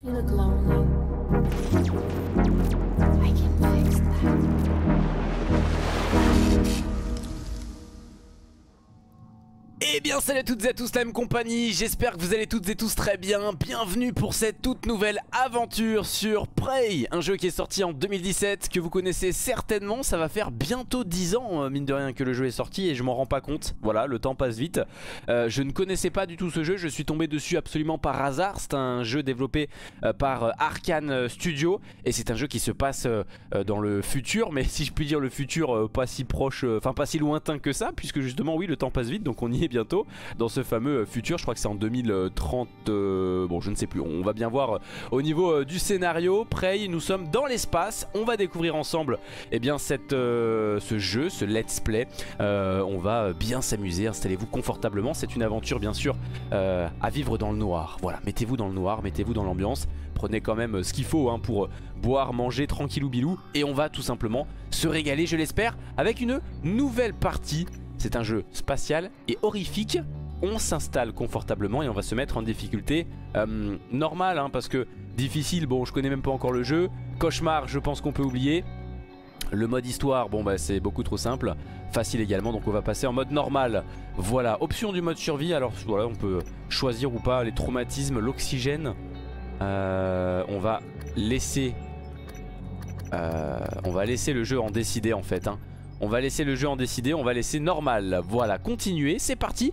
You look lonely. Bien salut à toutes et à tous la même compagnie, j'espère que vous allez toutes et tous très bien. Bienvenue pour cette toute nouvelle aventure sur Prey Un jeu qui est sorti en 2017, que vous connaissez certainement. Ça va faire bientôt 10 ans, euh, mine de rien, que le jeu est sorti Et je m'en rends pas compte, voilà, le temps passe vite. Euh, Je ne connaissais pas du tout ce jeu, je suis tombé dessus absolument par hasard. C'est un jeu développé euh, par Arkane Studio. Et c'est un jeu qui se passe dans le futur. Mais si je puis dire le futur pas si proche, enfin pas si lointain que ça Puisque justement oui, le temps passe vite, donc on y est bientôt dans ce fameux euh, futur. Je crois que c'est en 2030. euh, bon, je ne sais plus. On va bien voir euh, au niveau du scénario. Prey, nous sommes dans l'espace. On va découvrir ensemble eh bien, cette, ce jeu, ce let's play. On va bien s'amuser. Installez-vous confortablement. C'est une aventure, bien sûr, à vivre dans le noir. Voilà, mettez-vous dans le noir, mettez-vous dans l'ambiance. Prenez quand même ce qu'il faut hein, pour boire, manger tranquillou bilou. Et on va tout simplement se régaler, je l'espère, avec une nouvelle partie c'est un jeu spatial et horrifique. On s'installe confortablement et on va se mettre en difficulté euh, normale hein, parce que difficile, bon je connais même pas encore le jeu. Cauchemar, je pense qu'on peut oublier. Le mode histoire, bon bah c'est beaucoup trop simple. Facile également, donc on va passer en mode normal. Voilà, option du mode survie, alors on peut choisir ou pas les traumatismes, l'oxygène. Euh, on va laisser... euh, on va laisser le jeu en décider en fait. Hein. On va laisser le jeu en décider, on va laisser normal. Voilà, continuer, c'est parti.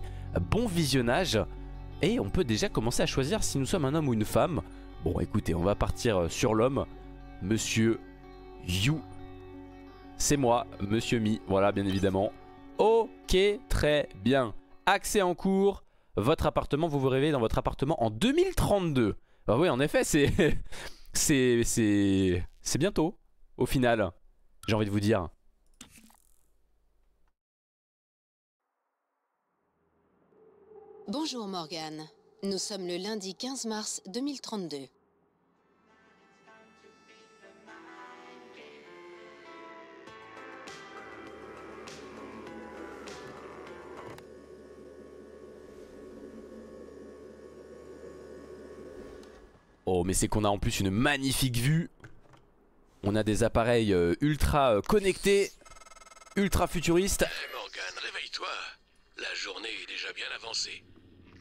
Bon visionnage. Et on peut déjà commencer à choisir si nous sommes un homme ou une femme. Bon, écoutez, on va partir euh, sur l'homme. Monsieur You. C'est moi, Monsieur Mi. Voilà, bien évidemment. Ok, très bien. Accès en cours. Votre appartement, vous vous réveillez dans votre appartement en 2032. Bah oui, en effet, c'est... c'est... C'est... C'est bientôt, au final. J'ai envie de vous dire. Bonjour Morgane. Nous sommes le lundi 15 mars 2032. Oh mais c'est qu'on a en plus une magnifique vue On a des appareils euh, ultra euh, connectés Ultra futuristes Hey Morgan, réveille-toi. La journée est déjà bien avancée.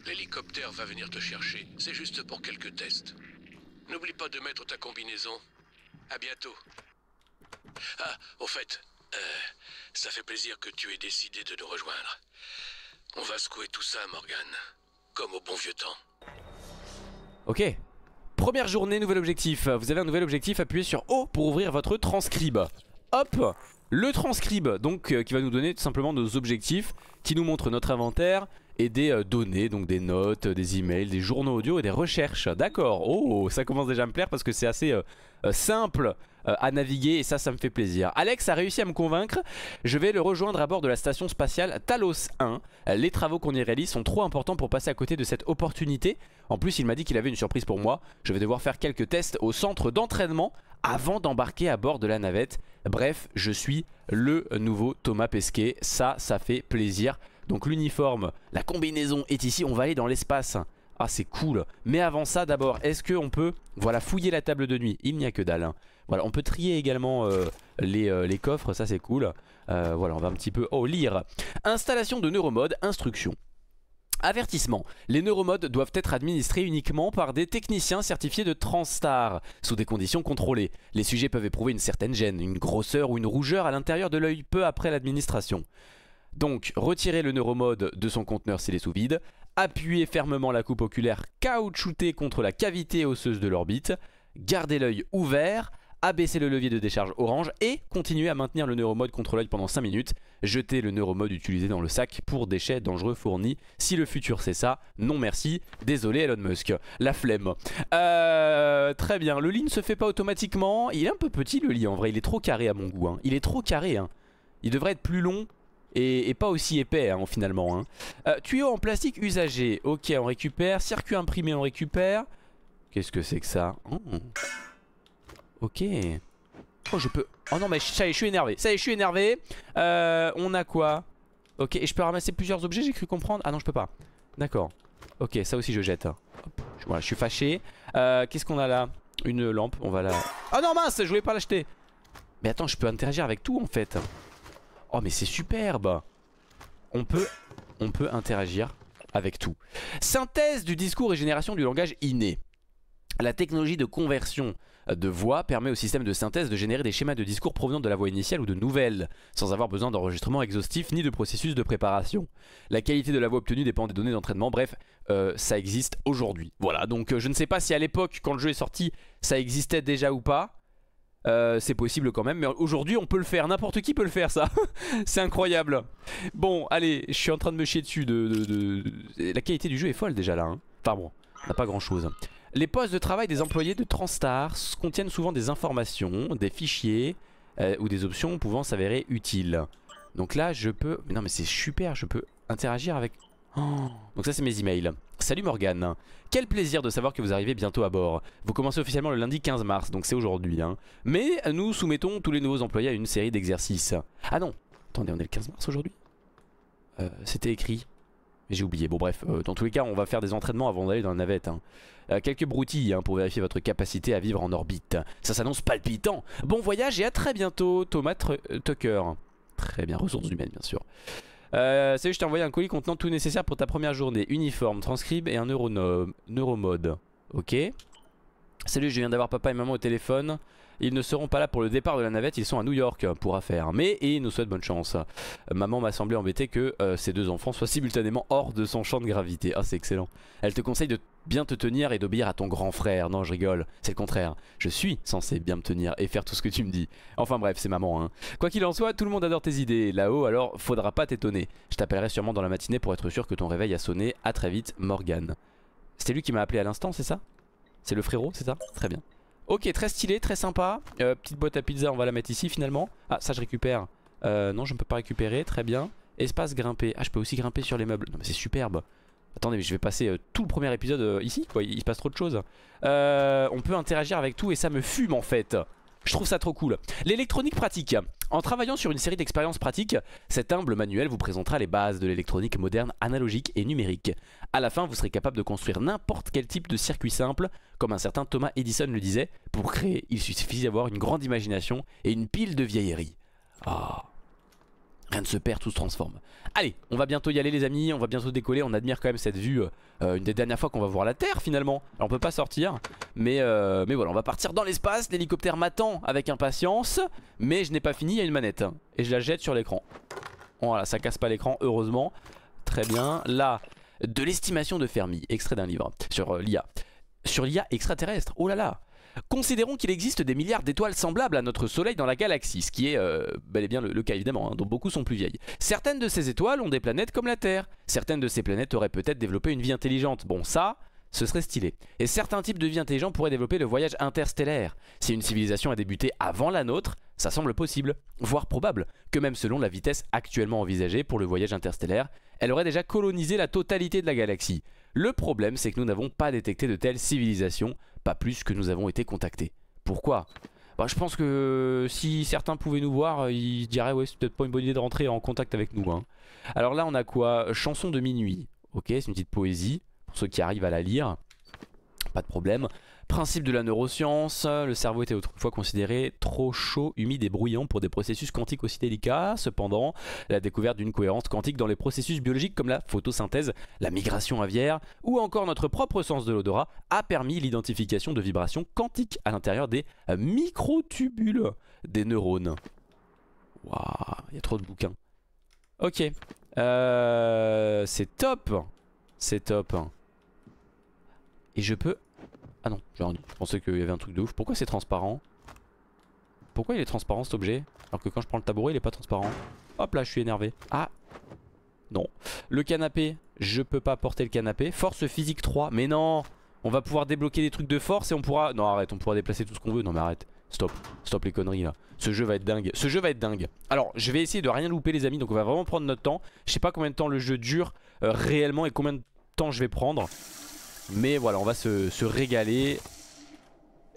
L'hélicoptère va venir te chercher. C'est juste pour quelques tests. N'oublie pas de mettre ta combinaison. À bientôt. Ah, au fait, euh, ça fait plaisir que tu aies décidé de nous rejoindre. On va secouer tout ça, Morgan. Comme au bon vieux temps. Ok Première journée, nouvel objectif Vous avez un nouvel objectif, appuyez sur O pour ouvrir votre transcribe Hop Le transcribe, donc euh, qui va nous donner tout simplement nos objectifs Qui nous montre notre inventaire et des euh, données, donc des notes, des emails, des journaux audio et des recherches. D'accord, oh, ça commence déjà à me plaire parce que c'est assez euh, euh, simple à naviguer et ça, ça me fait plaisir. Alex a réussi à me convaincre, je vais le rejoindre à bord de la station spatiale Talos 1. Euh, Les travaux qu'on y réalise sont trop importants pour passer à côté de cette opportunité. En plus, il m'a dit qu'il avait une surprise pour moi. Je vais devoir faire quelques tests au centre d'entraînement avant d'embarquer à bord de la navette. Bref, je suis le nouveau Thomas Pesquet. Ça, ça fait plaisir. Donc l'uniforme, la combinaison est ici. On va aller dans l'espace. Ah c'est cool Mais avant ça d'abord est-ce qu'on peut Voilà fouiller la table de nuit? Il n'y a que dalle hein. Voilà on peut trier également euh, les, euh, les coffres Ça c'est cool Euh, Voilà on va un petit peu Oh lire Installation de neuromode Instruction Avertissement. Les neuromodes doivent être administrés uniquement par des techniciens certifiés de Transstar, sous des conditions contrôlées. Les sujets peuvent éprouver une certaine gêne, une grosseur ou une rougeur à l'intérieur de l'œil peu après l'administration. Donc, retirez le neuromode de son conteneur s'il est sous vide, appuyez fermement la coupe oculaire caoutchoutée contre la cavité osseuse de l'orbite, gardez l'œil ouvert, abaissez le levier de décharge orange et continuez à maintenir le neuromode contre l'œil pendant 5 minutes. Jetez le neuromode utilisé dans le sac pour déchets dangereux fournis. Si le futur c'est ça, non merci. Désolé Elon Musk. La flemme. Euh, très bien, le lit ne se fait pas automatiquement. Il est un peu petit le lit en vrai, il est trop carré à mon goût. hein. Il est trop carré. hein. Il devrait être plus long et, pas aussi épais hein, finalement. hein. Euh, tuyau en plastique usagé. Ok, on récupère. Circuit imprimé, on récupère. Qu'est-ce que c'est que ça? Oh. Ok. Oh, je peux. Oh non, mais ça y est, je suis énervé. Ça y est, je suis énervé. Euh, on a quoi? Ok, et je peux ramasser plusieurs objets, j'ai cru comprendre? Ah non, je peux pas. D'accord. Ok, ça aussi je jette. Voilà, je suis fâché. Euh, Qu'est-ce qu'on a là? Une lampe, on va la... Oh non mince, je voulais pas l'acheter Mais attends, je peux interagir avec tout en fait. Oh mais c'est superbe On peut, on peut interagir avec tout. Synthèse du discours et génération du langage inné. La technologie de conversion de voix permet au système de synthèse de générer des schémas de discours provenant de la voix initiale ou de nouvelles, sans avoir besoin d'enregistrement exhaustif ni de processus de préparation. La qualité de la voix obtenue dépend des données d'entraînement, bref, euh, ça existe aujourd'hui. Voilà, donc euh, je ne sais pas si à l'époque, quand le jeu est sorti, ça existait déjà ou pas. Euh, c'est possible quand même, mais aujourd'hui on peut le faire, n'importe qui peut le faire ça. c'est incroyable. Bon, allez, je suis en train de me chier dessus. De, La qualité du jeu est folle déjà là. hein. Enfin bon, on n'a pas grand chose. Les postes de travail des employés de Transtars contiennent souvent des informations, des fichiers euh, ou des options pouvant s'avérer utiles. Donc là, je peux. Non, mais c'est super, je peux interagir avec. Donc ça, c'est mes emails. Salut Morgane. Quel plaisir de savoir que vous arrivez bientôt à bord. Vous commencez officiellement le lundi 15 mars, donc c'est aujourd'hui. hein. Mais nous soumettons tous les nouveaux employés à une série d'exercices. Ah non, attendez, on est le 15 mars aujourd'hui? Euh, C'était écrit. J'ai oublié. Bon bref, euh, dans tous les cas, on va faire des entraînements avant d'aller dans la navette. hein. Euh, quelques broutilles hein, pour vérifier votre capacité à vivre en orbite. Ça s'annonce palpitant. Bon voyage et à très bientôt, Thomas Tucker. Très bien, ressources humaines bien sûr. Euh, salut, je t'ai envoyé un colis contenant tout nécessaire pour ta première journée. Uniforme, transcribe et un neuromode. Ok. Salut, je viens d'avoir papa et maman au téléphone. Ils ne seront pas là pour le départ de la navette, ils sont à New York pour affaire. Mais ils nous souhaitent bonne chance. Maman m'a semblé embêtée que euh, ces deux enfants soient simultanément hors de son champ de gravité. Ah, c'est excellent. Elle te conseille de bien te tenir et d'obéir à ton grand frère. Non, je rigole, c'est le contraire. Je suis censé bien me tenir et faire tout ce que tu me dis. Enfin bref, c'est maman. Hein. Quoi qu'il en soit, tout le monde adore tes idées. Là-haut, alors faudra pas t'étonner. Je t'appellerai sûrement dans la matinée pour être sûr que ton réveil a sonné. À très vite, Morgan. C'était lui qui m'a appelé à l'instant, c'est ça? C'est le frérot, c'est ça? Très bien. Ok, très stylé, très sympa. Euh, petite boîte à pizza, on va la mettre ici finalement. Ah, ça je récupère. Euh, non, je ne peux pas récupérer, très bien. Espace grimper. Ah, je peux aussi grimper sur les meubles. Non, mais c'est superbe. Attendez, mais je vais passer euh, tout le premier épisode euh, ici, quoi. Il, il se passe trop de choses. On peut interagir avec tout et ça me fume en fait. Je trouve ça trop cool. L'électronique pratique. En travaillant sur une série d'expériences pratiques, cet humble manuel vous présentera les bases de l'électronique moderne analogique et numérique. À la fin, vous serez capable de construire n'importe quel type de circuit simple, comme un certain Thomas Edison le disait. Pour créer, il suffit d'avoir une grande imagination et une pile de vieilleries. Ah. Rien ne se perd, tout se transforme. Allez, on va bientôt y aller les amis, on va bientôt décoller, on admire quand même cette vue, euh, une des dernières fois qu'on va voir la Terre finalement. Alors on peut pas sortir, mais, euh, mais voilà, on va partir dans l'espace, l'hélicoptère m'attend avec impatience, mais je n'ai pas fini, il y a une manette, et je la jette sur l'écran. Voilà, ça casse pas l'écran, heureusement. Très bien, là, de l'estimation de Fermi, extrait d'un livre, sur euh, l'IA. Sur l'IA extraterrestre, oh là là Considérons qu'il existe des milliards d'étoiles semblables à notre Soleil dans la galaxie, ce qui est euh, bel et bien le, cas évidemment, hein, dont beaucoup sont plus vieilles. Certaines de ces étoiles ont des planètes comme la Terre. Certaines de ces planètes auraient peut-être développé une vie intelligente. Bon, ça, ce serait stylé. Et certains types de vie intelligente pourraient développer le voyage interstellaire. Si une civilisation a débuté avant la nôtre, ça semble possible, voire probable, que même selon la vitesse actuellement envisagée pour le voyage interstellaire, elle aurait déjà colonisé la totalité de la galaxie. Le problème, c'est que nous n'avons pas détecté de telles civilisations, pas plus que nous avons été contactés. Pourquoi? Bah, Je pense que si certains pouvaient nous voir, ils diraient ouais c'est peut-être pas une bonne idée de rentrer en contact avec nous. hein. Alors là on a quoi? Chanson de minuit. Ok, c'est une petite poésie, pour ceux qui arrivent à la lire. Pas de problème. Principe de la neuroscience, le cerveau était autrefois considéré trop chaud, humide et bruyant pour des processus quantiques aussi délicats. Cependant, la découverte d'une cohérence quantique dans les processus biologiques comme la photosynthèse, la migration aviaire ou encore notre propre sens de l'odorat a permis l'identification de vibrations quantiques à l'intérieur des microtubules des neurones. Waouh, il y a trop de bouquins. Ok, euh, c'est top, c'est top. Et je peux... Ah non, dit. Je pensais qu'il y avait un truc de ouf. Pourquoi c'est transparent? Pourquoi il est transparent cet objet? Alors que quand je prends le tabouret il est pas transparent. Hop là je suis énervé. Ah Non. Le canapé, je peux pas porter le canapé. Force physique 3. Mais non On va pouvoir débloquer des trucs de force et on pourra... Non arrête, on pourra déplacer tout ce qu'on veut. Non mais arrête. Stop. Stop les conneries là. Ce jeu va être dingue. Ce jeu va être dingue. Alors je vais essayer de rien louper les amis. Donc on va vraiment prendre notre temps. Je sais pas combien de temps le jeu dure euh, réellement et combien de temps je vais prendre. Mais voilà, on va se, régaler.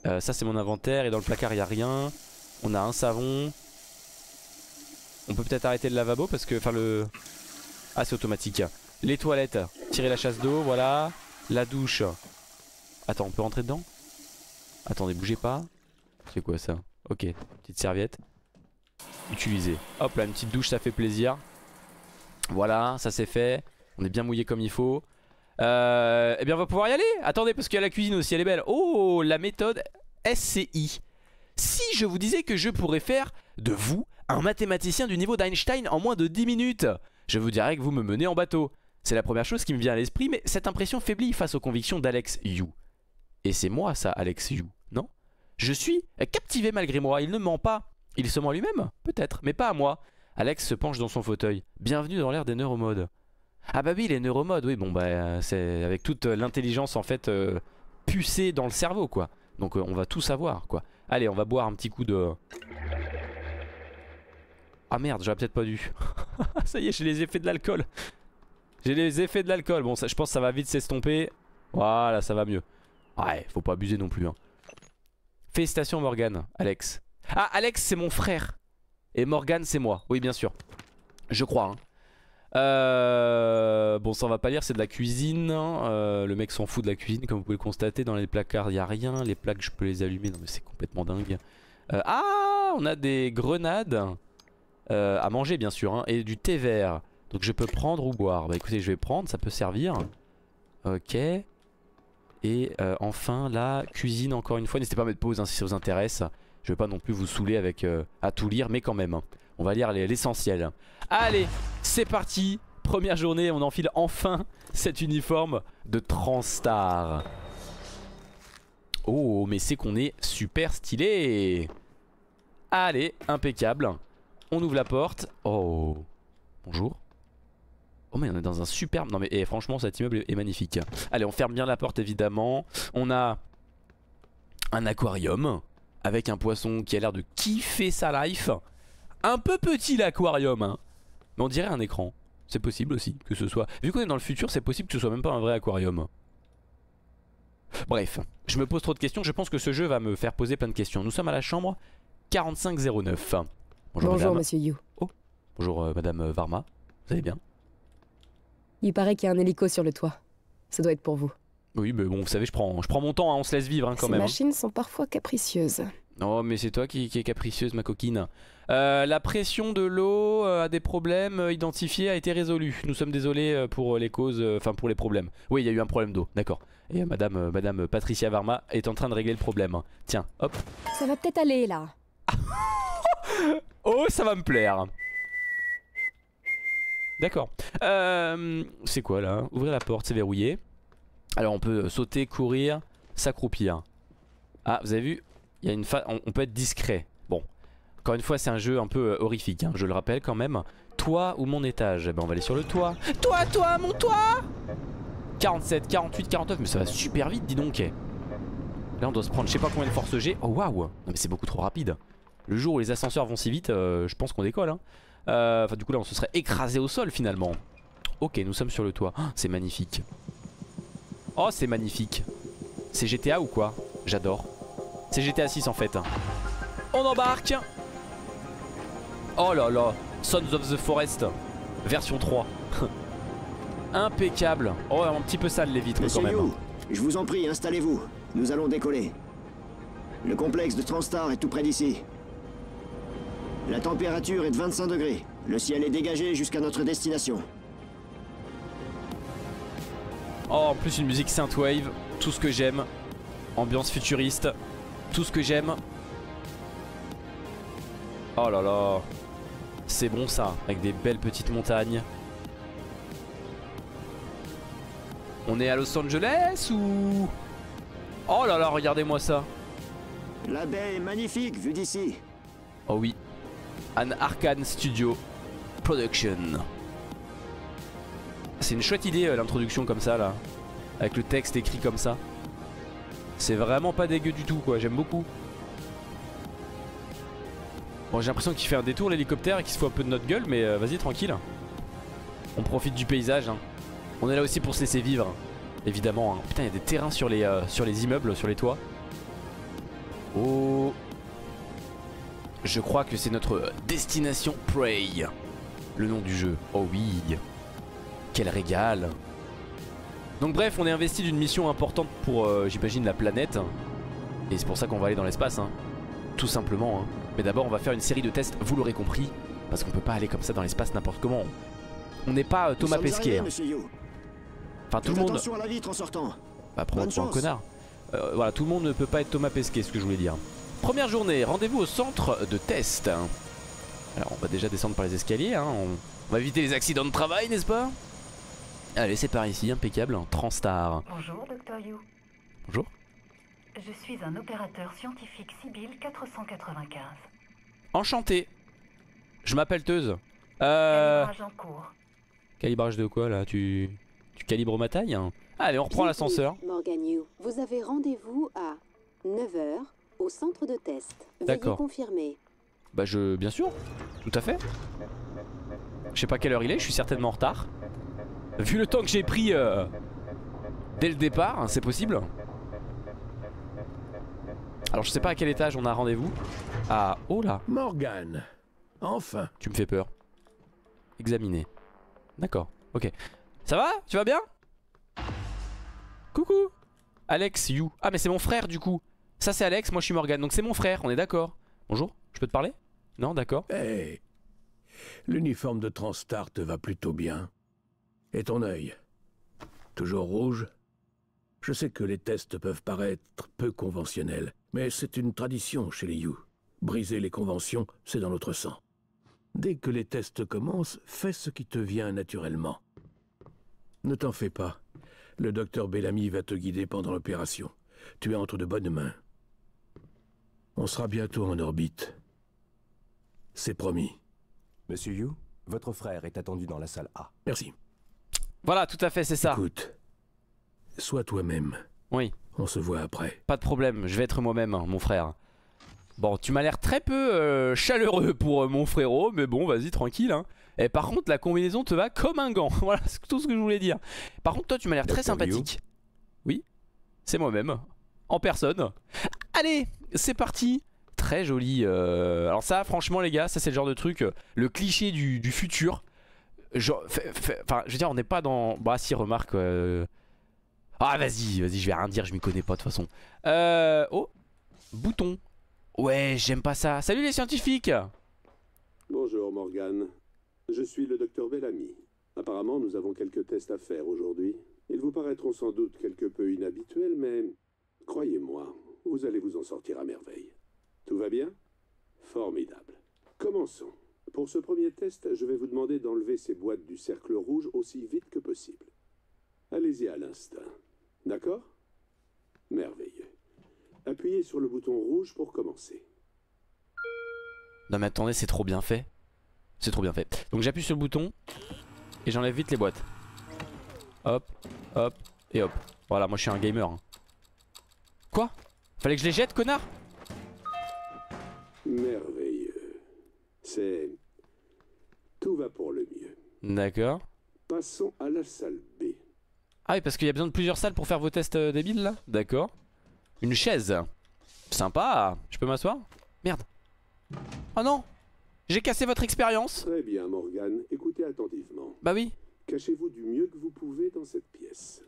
Euh, ça c'est mon inventaire et dans le placard il n'y a rien. On a un savon. On peut peut-être arrêter le lavabo parce que... Enfin le... Ah c'est automatique. Les toilettes, tirer la chasse d'eau, voilà. La douche. Attends, on peut rentrer dedans? Attendez, bougez pas. C'est quoi ça? Ok, petite serviette. Utiliser. Hop là, une petite douche, ça fait plaisir. Voilà, ça c'est fait. On est bien mouillé comme il faut. Euh, eh bien, on va pouvoir y aller. Attendez, parce qu'il a la cuisine aussi, elle est belle. Oh, la méthode SCI. Si je vous disais que je pourrais faire de vous un mathématicien du niveau d'Einstein en moins de 10 minutes, je vous dirais que vous me menez en bateau. C'est la première chose qui me vient à l'esprit, mais cette impression faiblit face aux convictions d'Alex Yu. Et c'est moi ça, Alex Yu, non? Je suis captivé malgré moi, il ne ment pas. Il se ment lui-même Peut-être, mais pas à moi. Alex se penche dans son fauteuil. Bienvenue dans l'ère des neuromodes. Ah bah oui, les neuromodes, oui, bon bah c'est avec toute l'intelligence en fait euh, pucée dans le cerveau quoi. Donc euh, on va tout savoir quoi. Allez, on va boire un petit coup de... Ah merde, j'aurais peut-être pas dû. ça y est, j'ai les effets de l'alcool. J'ai les effets de l'alcool. Bon, je pense que ça va vite s'estomper. Voilà, ça va mieux. Ouais, faut pas abuser non plus. Hein. Félicitations Morgan, Alex. Ah, Alex, c'est mon frère. Et Morgan, c'est moi. Oui, bien sûr. Je crois. Hein. Euh, bon, ça on va pas lire, c'est de la cuisine. Euh, le mec s'en fout de la cuisine, comme vous pouvez le constater. Dans les placards, il a rien. Les plaques, je peux les allumer. Non, mais c'est complètement dingue. Euh, ah, on a des grenades à manger, bien sûr. Hein, et du thé vert. Donc je peux prendre ou boire. Bah écoutez, je vais prendre, ça peut servir. Ok. Et enfin, la cuisine, encore une fois. N'hésitez pas à mettre pause hein, si ça vous intéresse. Je vais pas non plus vous saouler avec à tout lire, mais quand même. On va lire les- l'essentiel. Allez, c'est parti. Première journée, on enfile enfin cet uniforme de Transtar. Oh, mais c'est qu'on est super stylé. Allez, impeccable. On ouvre la porte. Oh, bonjour. Oh mais on est dans un superbe... Non mais eh, franchement cet immeuble est magnifique. Allez on ferme bien la porte évidemment. On a un aquarium avec un poisson qui a l'air de kiffer sa life. Un peu petit l'aquarium hein. Mais on dirait un écran. C'est possible aussi que ce soit... Vu qu'on est dans le futur c'est possible que ce soit même pas un vrai aquarium. Bref, je me pose trop de questions. Je pense que ce jeu va me faire poser plein de questions. Nous sommes à la chambre 4509. Bonjour, Bonjour, monsieur Yu. Bonjour euh, madame euh, Varma. Vous allez bien? Il paraît qu'il y a un hélico sur le toit. Ça doit être pour vous. Oui, mais bon, vous savez, je prends, je prends mon temps, hein, on se laisse vivre hein, quand Ces même. hein. machines sont parfois capricieuses. Oh, mais c'est toi qui, qui est capricieuse, ma coquine. Euh, la pression de l'eau euh, a des problèmes euh, identifiés, a été résolue. Nous sommes désolés euh, pour les causes, euh, enfin pour les problèmes. Oui, il y a eu un problème d'eau, d'accord. Et euh, madame, euh, madame Patricia Varma est en train de régler le problème. hein. Tiens, hop. Ça va peut-être aller là. Oh, ça va me plaire. D'accord. Euh, c'est quoi là Ouvrir la porte, c'est verrouillé. Alors on peut sauter, courir, s'accroupir. Ah, vous avez vu? Y a une on, peut être discret. Bon. Encore une fois, c'est un jeu un peu euh, horrifique, hein, je le rappelle quand même. Toi ou mon étage? Eh ben on va aller sur le toit. Toi, toi, mon toit 47, 48, 49, mais ça va super vite, dis donc. Là, on doit se prendre je sais pas combien de force G. Oh waouh Non mais c'est beaucoup trop rapide. Le jour où les ascenseurs vont si vite, euh, je pense qu'on décolle. Hein. Euh, Enfin, du coup, là, on se serait écrasé au sol finalement. Ok, nous sommes sur le toit. Ah, c'est magnifique. Oh, c'est magnifique. C'est GTA ou quoi? J'adore. C'est GTA 6 en fait. On embarque. Oh là là. Sons of the Forest. Version 3. Impeccable. Oh, un petit peu sale les vitres quand Monsieur même. Yu, je vous en prie, installez-vous. Nous allons décoller. Le complexe de Transtar est tout près d'ici. La température est de 25 degrés. Le ciel est dégagé jusqu'à notre destination. Oh, en plus une musique synthwave, tout ce que j'aime. Ambiance futuriste, tout ce que j'aime. Oh là là. C'est bon ça, avec des belles petites montagnes. On est à Los Angeles ou... Oh là là, regardez-moi ça. La baie est magnifique vue d'ici. Oh oui. An Arcane Studio Production. C'est une chouette idée euh, l'introduction comme ça là. Avec le texte écrit comme ça. C'est vraiment pas dégueu du tout quoi, j'aime beaucoup. Bon j'ai l'impression qu'il fait un détour l'hélicoptère et qu'il se fout un peu de notre gueule mais euh, vas-y tranquille. On profite du paysage. hein. On est là aussi pour se laisser vivre. Évidemment. hein. Putain il y a des terrains sur les, euh, sur les immeubles, sur les toits. Oh je crois que c'est notre destination Prey. Le nom du jeu. Oh oui. Quel régal. Donc bref, on est investi d'une mission importante pour, euh, j'imagine, la planète. Et c'est pour ça qu'on va aller dans l'espace, hein. Tout simplement. hein. Mais d'abord, on va faire une série de tests, vous l'aurez compris. Parce qu'on peut pas aller comme ça dans l'espace n'importe comment. On n'est pas euh, Thomas Pesquet. arrivés, hein. Enfin, tout le monde... à la vitre en sortant. Bah pour un connard. Euh, voilà, tout le monde ne peut pas être Thomas Pesquet, ce que je voulais dire. Première journée, rendez-vous au centre de test. Alors, on va déjà descendre par les escaliers. hein, On... on va éviter les accidents de travail, n'est-ce pas? Allez, c'est par ici, impeccable. Transtar. Bonjour, Dr. Yu. Bonjour. Je suis un opérateur scientifique Sibyl 495. Enchanté. Je m'appelle Teuse. Euh... Calibrage en cours. Calibrage de quoi là? Tu... tu calibres ma taille hein? Allez, on reprend l'ascenseur. Morgan Yu, vous avez rendez-vous à 9h au centre de test. D'accord. confirmer. Bah je... bien sûr, tout à fait. Je sais pas quelle heure il est, je suis certainement en retard. Vu le temps que j'ai pris euh, dès le départ, c'est possible. Alors je sais pas à quel étage on a rendez-vous. Ah, oh là, Morgane, enfin. tu me fais peur. Examiner. D'accord, ok. Ça va? Tu vas bien? Coucou Alex, you. Ah mais c'est mon frère du coup. Ça c'est Alex, moi je suis Morgan, donc c'est mon frère, on est d'accord. Bonjour, je peux te parler? Non, d'accord. Hé, l'uniforme de Transtar te va plutôt bien. Et ton œil? Toujours rouge? Je sais que les tests peuvent paraître peu conventionnels, mais c'est une tradition chez les You. Briser les conventions, c'est dans notre sang. Dès que les tests commencent, fais ce qui te vient naturellement. Ne t'en fais pas. Le docteur Bellamy va te guider pendant l'opération. Tu es entre de bonnes mains. On sera bientôt en orbite. C'est promis. Monsieur Yu, votre frère est attendu dans la salle A. Merci. Voilà, tout à fait, c'est ça. Écoute, sois toi-même. Oui. On se voit après. Pas de problème, je vais être moi-même, hein, mon frère. Bon, tu m'as l'air très peu euh, chaleureux pour euh, mon frérot, mais bon, vas-y, tranquille. Hein. Et par contre, la combinaison te va comme un gant. voilà, c'est tout ce que je voulais dire. Par contre, toi, tu m'as l'air très sympathique. Oui, c'est moi-même, en personne. Allez, c'est parti. Très joli. euh, Alors ça, franchement, les gars, ça c'est le genre de truc, le cliché du, du futur. Genre, Enfin, je veux dire, on n'est pas dans... Bah si, remarque... euh, Ah, vas-y, vas-y, je vais rien dire, je m'y connais pas de toute façon. Euh... Oh, bouton. Ouais, j'aime pas ça. Salut les scientifiques Bonjour Morgan. Je suis le docteur Bellamy. Apparemment, nous avons quelques tests à faire aujourd'hui. Ils vous paraîtront sans doute quelque peu inhabituels, mais croyez-moi, vous allez vous en sortir à merveille. Tout va bien? Formidable. Commençons. Pour ce premier test, je vais vous demander d'enlever ces boîtes du cercle rouge aussi vite que possible. Allez-y à l'instinct. D'accord? Merveilleux. Appuyez sur le bouton rouge pour commencer. Non mais attendez, c'est trop bien fait. C'est trop bien fait. Donc j'appuie sur le bouton et j'enlève vite les boîtes. Hop, hop et hop. Voilà, moi je suis un gamer. hein. Quoi? Fallait que je les jette, connard? Merveilleux. C'est... Tout va pour le mieux. D'accord. Passons à la salle B. Ah oui, parce qu'il y a besoin de plusieurs salles pour faire vos tests euh, débiles là D'accord. Une chaise. Sympa. Je peux m'asseoir? Merde. Oh non J'ai cassé votre expérience Très bien, Morgan. Écoutez attentivement. Bah oui. Cachez-vous du mieux que vous pouvez dans cette pièce.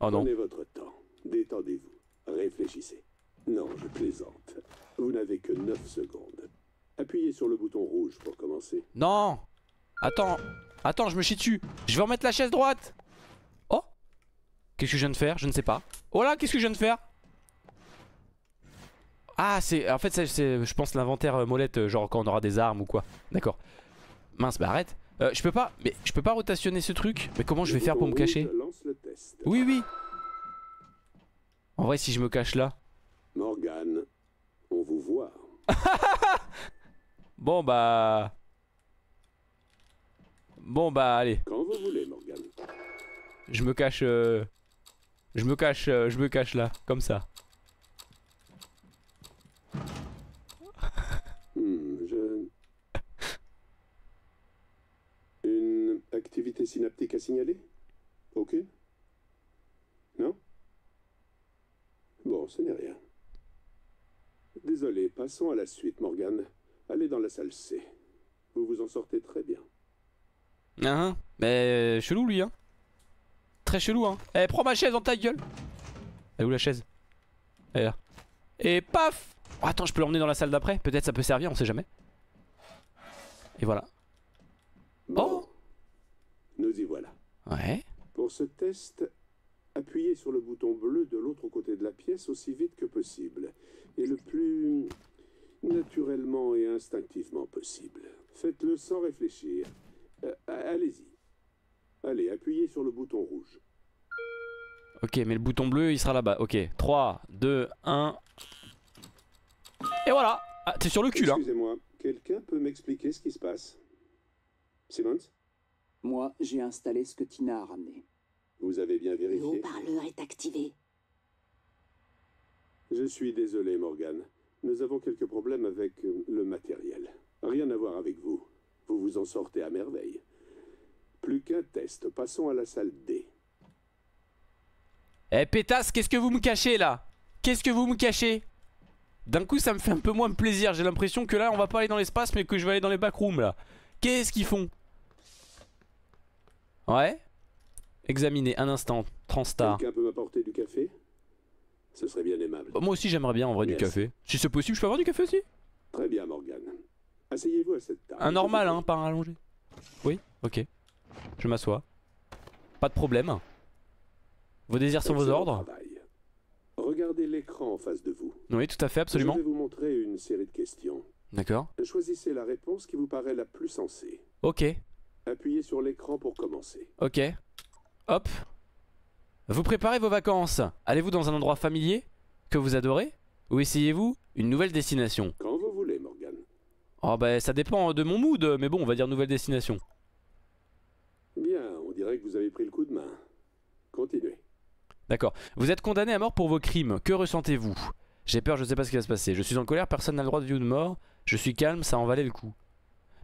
Oh non. Prenez votre temps. Détendez-vous. Réfléchissez. Non, je plaisante. Vous n'avez que 9 secondes. Appuyez sur le bouton rouge pour commencer. Non Attends Attends, je me chie dessus Je vais remettre la chaise droite Oh Qu'est-ce que je viens de faire? Je ne sais pas. Oh là, qu'est-ce que je viens de faire? Ah, c'est... En fait, c'est- je pense, l'inventaire euh, molette, euh, genre quand on aura des armes ou quoi. D'accord. Mince, bah arrête. Euh, je peux pas... Mais je peux pas rotationner ce truc Mais comment je vais faire pour me cacher? Oui, oui En vrai, si je me cache là... Morgan, on vous voit. Bon, bah... Bon, bah, allez. Quand vous voulez, Morgan. Je me cache... euh, Je me cache... euh, Je me cache là, comme ça. Hmm, je... Une activité synaptique à signaler? Aucune Non? Bon, ce n'est rien. Désolé, passons à la suite, Morgan. Allez dans la salle C. Vous vous en sortez très bien. Hein Mais chelou lui hein Très chelou hein. Eh prends ma chaise dans ta gueule. Elle est où la chaise? Elle est là. Et paf oh, Attends je peux l'emmener dans la salle d'après. Peut-être ça peut servir on sait jamais. Et voilà. Bon. Nous y voilà. Ouais. Pour ce test, appuyez sur le bouton bleu de l'autre côté de la pièce aussi vite que possible. Et le plus naturellement et instinctivement possible. Faites-le sans réfléchir. Euh, Allez-y. Allez, appuyez sur le bouton rouge. Ok mais le bouton bleu il sera là-bas. Ok. 3, 2, 1. Et voilà ah, T'es sur le cul là Excusez-moi, quelqu'un peut m'expliquer ce qui se passe? Simmons? Moi, j'ai installé ce que Tina a ramené. Vous avez bien Le vérifié haut-parleur est activé. Je suis désolé, Morgan. Nous avons quelques problèmes avec euh, le matériel. Rien à voir avec vous. Vous vous en sortez à merveille. Plus qu'un test. Passons à la salle D. Eh pétasse qu'est-ce que vous me cachez là? Qu'est-ce que vous me cachez? D'un coup ça me fait un peu moins de plaisir J'ai l'impression que là on va pas aller dans l'espace mais que je vais aller dans les backrooms là Qu'est-ce qu'ils font? Ouais Examiner un instant Quelqu'un peut m'apporter du café? Ce serait bien aimable. Moi aussi j'aimerais bien en vrai du café Si c'est possible je peux avoir du café aussi? Très bien, Morgan. Asseyez-vous à cette table. Un normal hein pas un allongé Oui ok Je m'assois Pas de problème Vos désirs sont vos ordres travail. Regardez l'écran en face de vous. Oui tout à fait absolument Je vais vous montrer une série de questions. D'accord Choisissez la réponse qui vous paraît la plus sensée. Ok Appuyez sur l'écran pour commencer. Ok. Hop. Vous préparez vos vacances. Allez-vous dans un endroit familier que vous adorez Ou essayez-vous une nouvelle destination? Quand. Oh bah ça dépend de mon mood, mais bon on va dire nouvelle destination. Bien, on dirait que vous avez pris le coup de main. Continuez. D'accord. Vous êtes condamné à mort pour vos crimes. Que ressentez-vous? J'ai peur, je sais pas ce qui va se passer. Je suis en colère, personne n'a le droit de vivre ou de mort. Je suis calme, ça en valait le coup.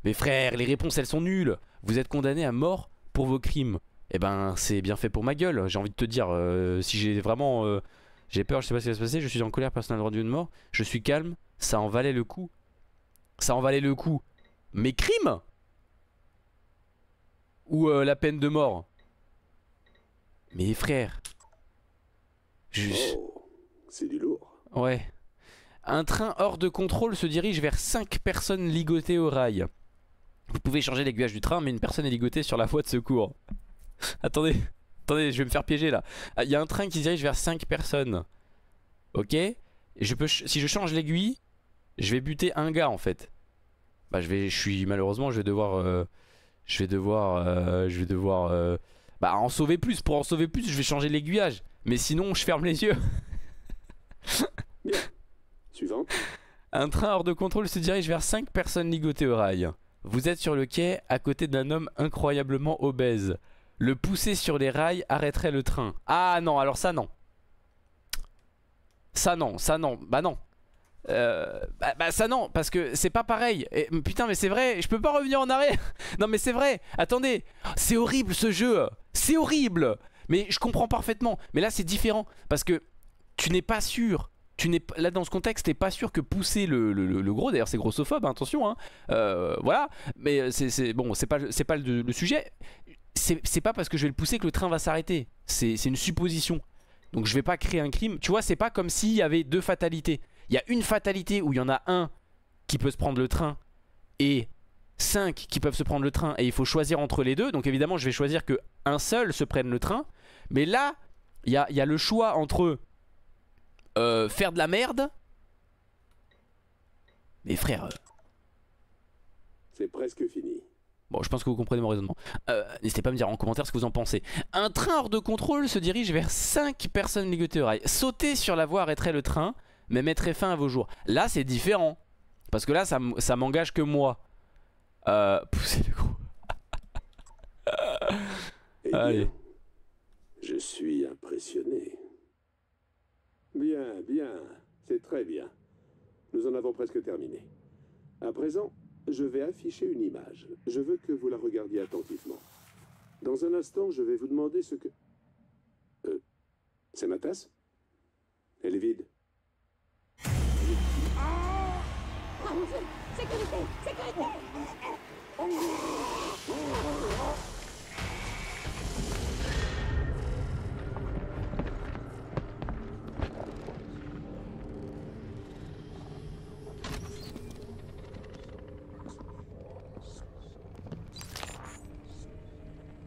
Mais frère, les réponses elles sont nulles. Vous êtes condamné à mort pour vos crimes. Eh ben c'est bien fait pour ma gueule. J'ai envie de te dire, euh, si j'ai vraiment... euh, j'ai peur, je sais pas ce qui va se passer. Je suis en colère, personne n'a le droit de vivre ou de mort. Je suis calme, ça en valait le coup. Ça en valait le coup. Mes crimes Ou euh, la peine de mort? Mais frère... Juste... Oh, c'est du lourd. Ouais. Un train hors de contrôle se dirige vers 5 personnes ligotées au rail. Vous pouvez changer l'aiguillage du train, mais une personne est ligotée sur la voie de secours. attendez, attendez, je vais me faire piéger là. Ah, Il y a un train qui se dirige vers 5 personnes. Ok? Je peux, Si je change l'aiguille, je vais buter un gars en fait. Bah je vais, je suis malheureusement, je vais devoir, euh, je vais devoir, euh, je vais devoir, euh, bah en sauver plus. Pour en sauver plus, je vais changer l'aiguillage. Mais sinon, je ferme les yeux. Suivante. Un train hors de contrôle se dirige vers 5 personnes ligotées au rail. Vous êtes sur le quai à côté d'un homme incroyablement obèse. Le pousser sur les rails arrêterait le train. Ah non, alors ça non. Ça non, ça non, bah non. Euh, bah, bah ça non, parce que c'est pas pareil. Et, putain, mais c'est vrai, je peux pas revenir en arrière. non, mais c'est vrai. Attendez, c'est horrible ce jeu. C'est horrible. Mais je comprends parfaitement. Mais là, c'est différent parce que tu n'es pas sûr. Tu n'es là dans ce contexte, t'es pas sûr que pousser le, le- gros. D'ailleurs, c'est grossophobe. attention. hein. Euh, voilà. Mais c'est c'est- bon, c'est pas c'est pas le, le sujet. C'est pas parce que je vais le pousser que le train va s'arrêter. C'est une supposition. Donc je vais pas créer un crime. Tu vois, c'est pas comme s'il y avait deux fatalités. Il y a une fatalité où il y en a un qui peut se prendre le train et 5 qui peuvent se prendre le train et il faut choisir entre les deux. Donc évidemment, je vais choisir que un seul se prenne le train. Mais là, il y a, il y a le choix entre euh, faire de la merde. Mais frère, euh, C'est presque fini. Bon, je pense que vous comprenez mon raisonnement. Euh, N'hésitez pas à me dire en commentaire ce que vous en pensez. Un train hors de contrôle se dirige vers 5 personnes ligotées au rail. Sauter sur la voie arrêterait le train, mais mettrait fin à vos jours. Là, c'est différent. Parce que là, ça, ça m'engage que moi. Euh, pousser le gros. Eh Allez. Je suis impressionné. Bien, bien. C'est très bien. Nous en avons presque terminé. À présent, je vais afficher une image. Je veux que vous la regardiez attentivement. Dans un instant, je vais vous demander ce que... Euh, c'est ma tasse? Elle est vide.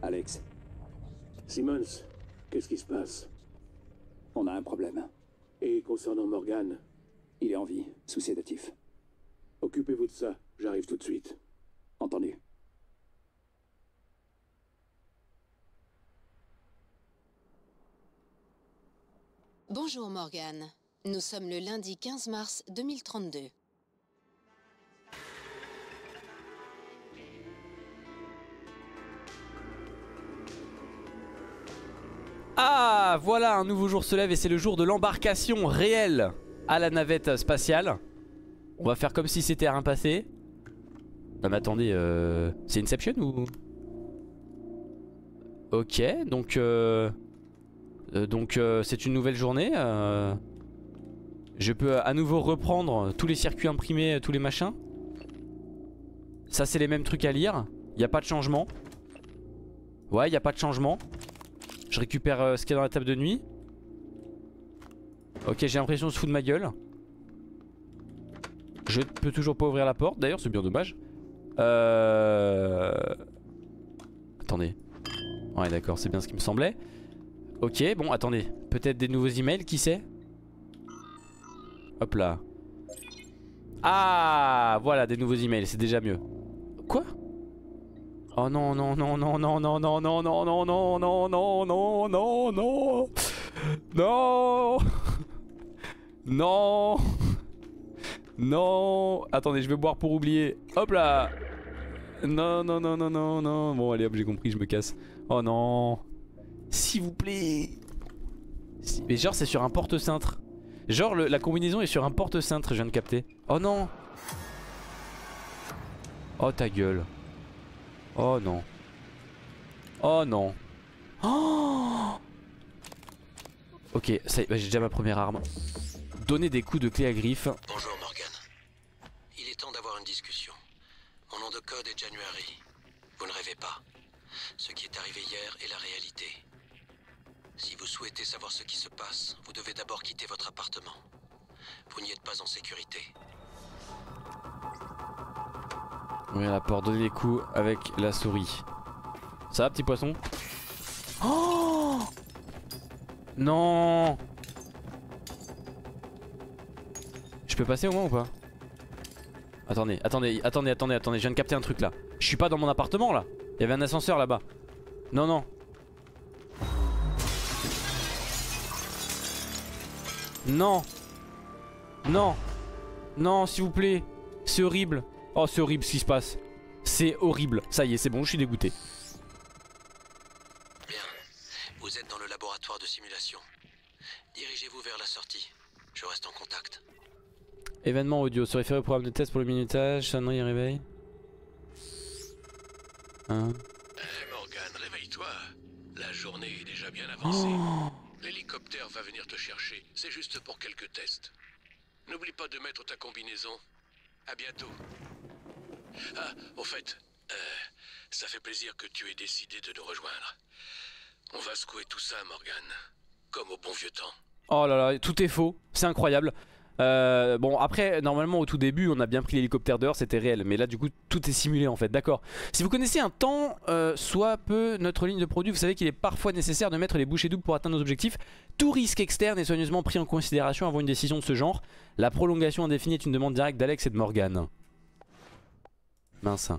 Alex. Simmons, qu'est-ce qui se passe? On a un problème. Et concernant Morgane, il est en vie, sous sédatif. Occupez-vous de ça, j'arrive tout de suite. Entendu. Bonjour Morgane. Nous sommes le lundi 15 mars 2032. Ah, voilà, un nouveau jour se lève et c'est le jour de l'embarcation réelle à la navette spatiale. On va faire comme si c'était rien passé. Non mais attendez, euh, c'est Inception ou? Ok, donc euh, euh, donc c'est une nouvelle journée. je peux à nouveau reprendre tous les circuits imprimés, tous les machins. Ça c'est les mêmes trucs à lire. Il a pas de changement. Ouais, il a pas de changement. Je récupère ce qu'il y a dans la table de nuit. Ok, j'ai l'impression de se foutre ma gueule. Je peux toujours pas ouvrir la porte, d'ailleurs, c'est bien dommage. Euh... Attendez. Ouais, d'accord, c'est bien ce qui me semblait. Ok, bon, attendez. Peut-être des nouveaux emails, qui sait Hop là. Ah, voilà, des nouveaux emails, c'est déjà mieux. Quoi Oh non, non, non, non, non, non, non, non, non, non, non, non, non, non, non, non. Non. Non. Non. Attendez, je vais boire pour oublier. Hop là. Non, non, non, non, non, non. Bon, allez, hop, j'ai compris, je me casse. Oh non. S'il vous plaît. Mais genre, c'est sur un porte-cintre. Genre, la combinaison est sur un porte-cintre, je viens de capter. Oh non. Oh ta gueule. Oh non. Oh non. Oh ok, ça bah, j'ai déjà ma première arme. Donner des coups de clé à griffe. Bonjour Morgan. Il est temps d'avoir une discussion. Mon nom de code est January. Vous ne rêvez pas. Ce qui est arrivé hier est la réalité. Si vous souhaitez savoir ce qui se passe, vous devez d'abord quitter votre appartement. Vous n'y êtes pas en sécurité. Ouvrir la porte, donner des coups avec la souris. Ça va, petit poisson? Oh Non peux passer au moins ou pas Attendez, attendez, attendez, attendez, attendez, je viens de capter un truc là. Je suis pas dans mon appartement là. Il y avait un ascenseur là-bas. Non, non. Non. Non. Non, s'il vous plaît. C'est horrible. Oh, c'est horrible ce qui se passe. C'est horrible. Ça y est, c'est bon, je suis dégoûté. Vous êtes dans le laboratoire de simulation. Dirigez-vous vers la sortie. Je reste en contact. Événement audio. Se référer au programme de test pour le minutage. Sonnerie réveil. Hein Eh, Morgan, réveille-toi. La journée est déjà bien avancée. L'hélicoptère va venir te chercher. C'est juste pour quelques tests. N'oublie pas de mettre ta combinaison. À bientôt. Ah, au fait, euh, ça fait plaisir que tu aies décidé de nous rejoindre. On va secouer tout ça, Morgan. Comme au bon vieux temps. Oh là là, tout est faux. C'est incroyable. Euh, bon après normalement au tout début on a bien pris l'hélicoptère dehors c'était réel. Mais là du coup tout est simulé en fait. D'accord. Si vous connaissez un temps euh, soit peu notre ligne de produit vous savez qu'il est parfois nécessaire de mettre les bouchées doubles pour atteindre nos objectifs. Tout risque externe est soigneusement pris en considération avant une décision de ce genre. La prolongation indéfinie est une demande directe d'Alex et de Morgan Mince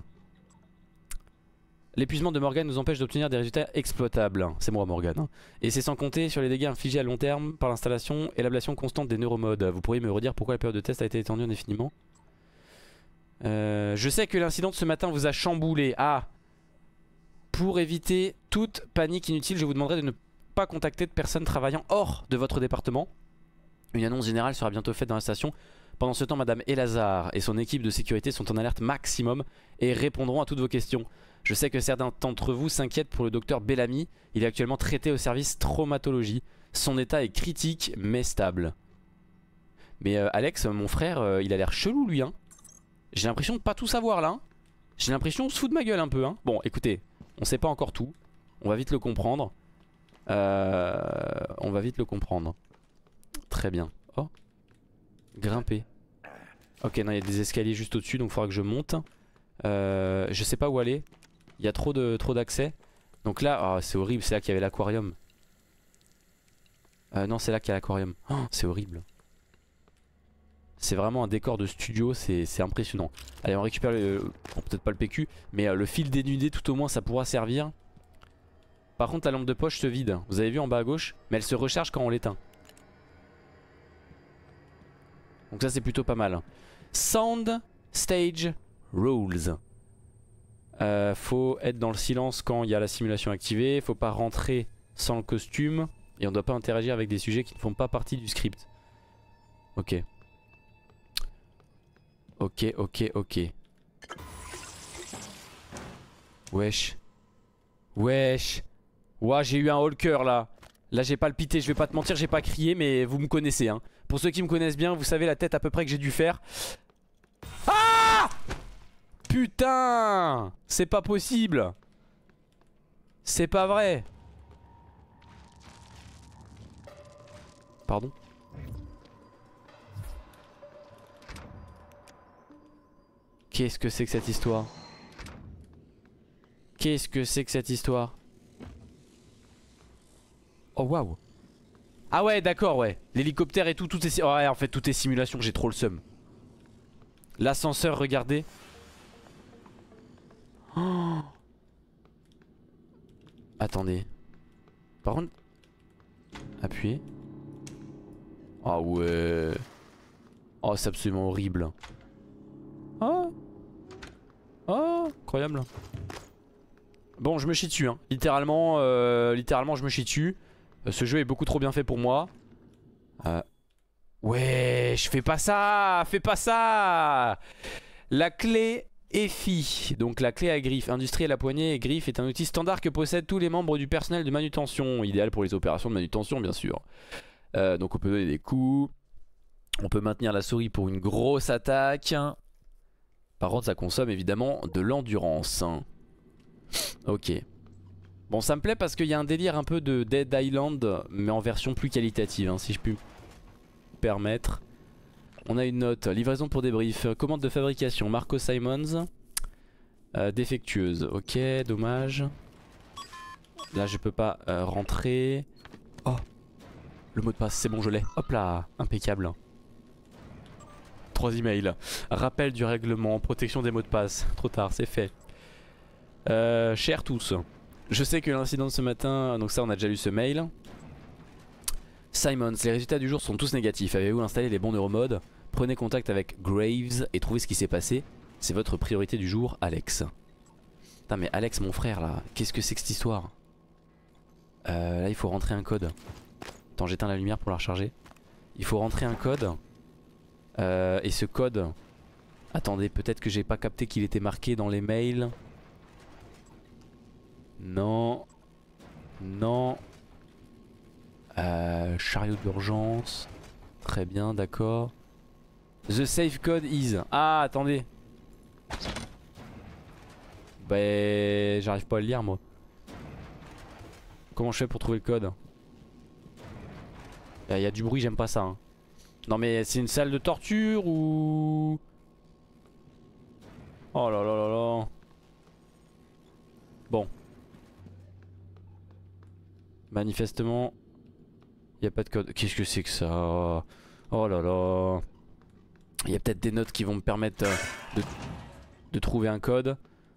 L'épuisement de Morgan nous empêche d'obtenir des résultats exploitables. C'est moi Morgan. hein. Et c'est sans compter sur les dégâts infligés à long terme par l'installation et l'ablation constante des neuromodes. Vous pourriez me redire pourquoi la période de test a été étendue indéfiniment? Euh, Je sais que l'incident de ce matin vous a chamboulé. Ah Pour éviter toute panique inutile, je vous demanderai de ne pas contacter de personnes travaillant hors de votre département. Une annonce générale sera bientôt faite dans la station. Pendant ce temps, Madame Elazar et son équipe de sécurité sont en alerte maximum et répondront à toutes vos questions. Je sais que certains d'entre vous s'inquiètent pour le docteur Bellamy. Il est actuellement traité au service traumatologie. Son état est critique mais stable. Mais euh, Alex, mon frère, euh, il a l'air chelou lui. Hein. J'ai l'impression de pas tout savoir là. hein. J'ai l'impression de se fout de ma gueule un peu. Hein. Bon, écoutez, on sait pas encore tout. On va vite le comprendre. Euh, on va vite le comprendre. Très bien. Oh. Grimper. Ok, non, il y a des escaliers juste au-dessus, donc il faudra que je monte. Euh, je sais pas où aller. Il y a trop de trop d'accès. Donc là, oh, c'est horrible, c'est là qu'il y avait l'aquarium. Euh, non, c'est là qu'il y a l'aquarium. Oh, c'est horrible. C'est vraiment un décor de studio, c'est impressionnant. Allez, on récupère le... Peut-être pas le PQ, mais euh, le fil dénudé, tout au moins, ça pourra servir. Par contre, la lampe de poche se vide. Vous avez vu en bas à gauche Mais elle se recharge quand on l'éteint. Donc ça, c'est plutôt pas mal. Sound Stage Rules. Euh, faut être dans le silence quand il y a la simulation activée. Faut pas rentrer sans le costume. Et on doit pas interagir avec des sujets qui ne font pas partie du script. Ok. Ok, ok, ok. Wesh. Wesh. Ouah, j'ai eu un haut cœur là. Là, j'ai palpité, je vais pas te mentir, j'ai pas crié, mais vous me connaissez. Hein. Pour ceux qui me connaissent bien, vous savez la tête à peu près que j'ai dû faire. Putain! C'est pas possible! C'est pas vrai! Pardon? Qu'est-ce que c'est que cette histoire? Qu'est-ce que c'est que cette histoire? Oh waouh! Ah ouais d'accord ouais. L'hélicoptère et tout, tout est... Ouais en fait tout est simulation, j'ai trop le seum. L'ascenseur regardez oh. Attendez. Par contre Appuyez. Ah ouais. Oh c'est absolument horrible. Oh Oh Incroyable. Bon je me chie dessus hein. Littéralement euh, Littéralement je me chie dessus. Euh, Ce jeu est beaucoup trop bien fait pour moi. Euh... Ouais je fais pas ça Fais pas ça. La clé EFI, donc la clé à griffe industrielle à poignée et griffe est un outil standard que possèdent tous les membres du personnel de manutention, idéal pour les opérations de manutention bien sûr. Euh, donc on peut donner des coups, on peut maintenir la souris pour une grosse attaque. Par contre ça consomme évidemment de l'endurance. Ok. Bon ça me plaît parce qu'il y a un délire un peu de Dead Island mais en version plus qualitative hein, si je puis me permettre. On a une note, livraison pour débrief, commande de fabrication, Marco Simons, euh, défectueuse, ok, dommage. Là je peux pas euh, rentrer. Oh, le mot de passe, c'est bon je l'ai, hop là, impeccable. Trois emails, rappel du règlement, protection des mots de passe, trop tard, c'est fait. Euh, chers tous, je sais que l'incident de ce matin, donc ça on a déjà lu ce mail. Simons, les résultats du jour sont tous négatifs. Avez-vous installé les bons neuromodes? Prenez contact avec Graves et trouvez ce qui s'est passé. C'est votre priorité du jour, Alex. Putain mais Alex mon frère là, qu'est-ce que c'est que cette histoire? Euh, Là il faut rentrer un code. Attends j'éteins la lumière pour la recharger. Il faut rentrer un code. Euh, et ce code... Attendez peut-être que j'ai pas capté qu'il était marqué dans les mails. Non. Non. Euh, chariot d'urgence. Très bien, d'accord. The safe code is. Ah, attendez. Bah, j'arrive pas à le lire moi. Comment je fais pour trouver le code? Il y, a du bruit, j'aime pas ça. hein. Non, mais c'est une salle de torture ou? Oh là là là là. Bon. Manifestement, il a pas de code. Qu'est-ce que c'est que ça? Oh là là. Il y a peut-être des notes qui vont me permettre euh, de, de trouver un code.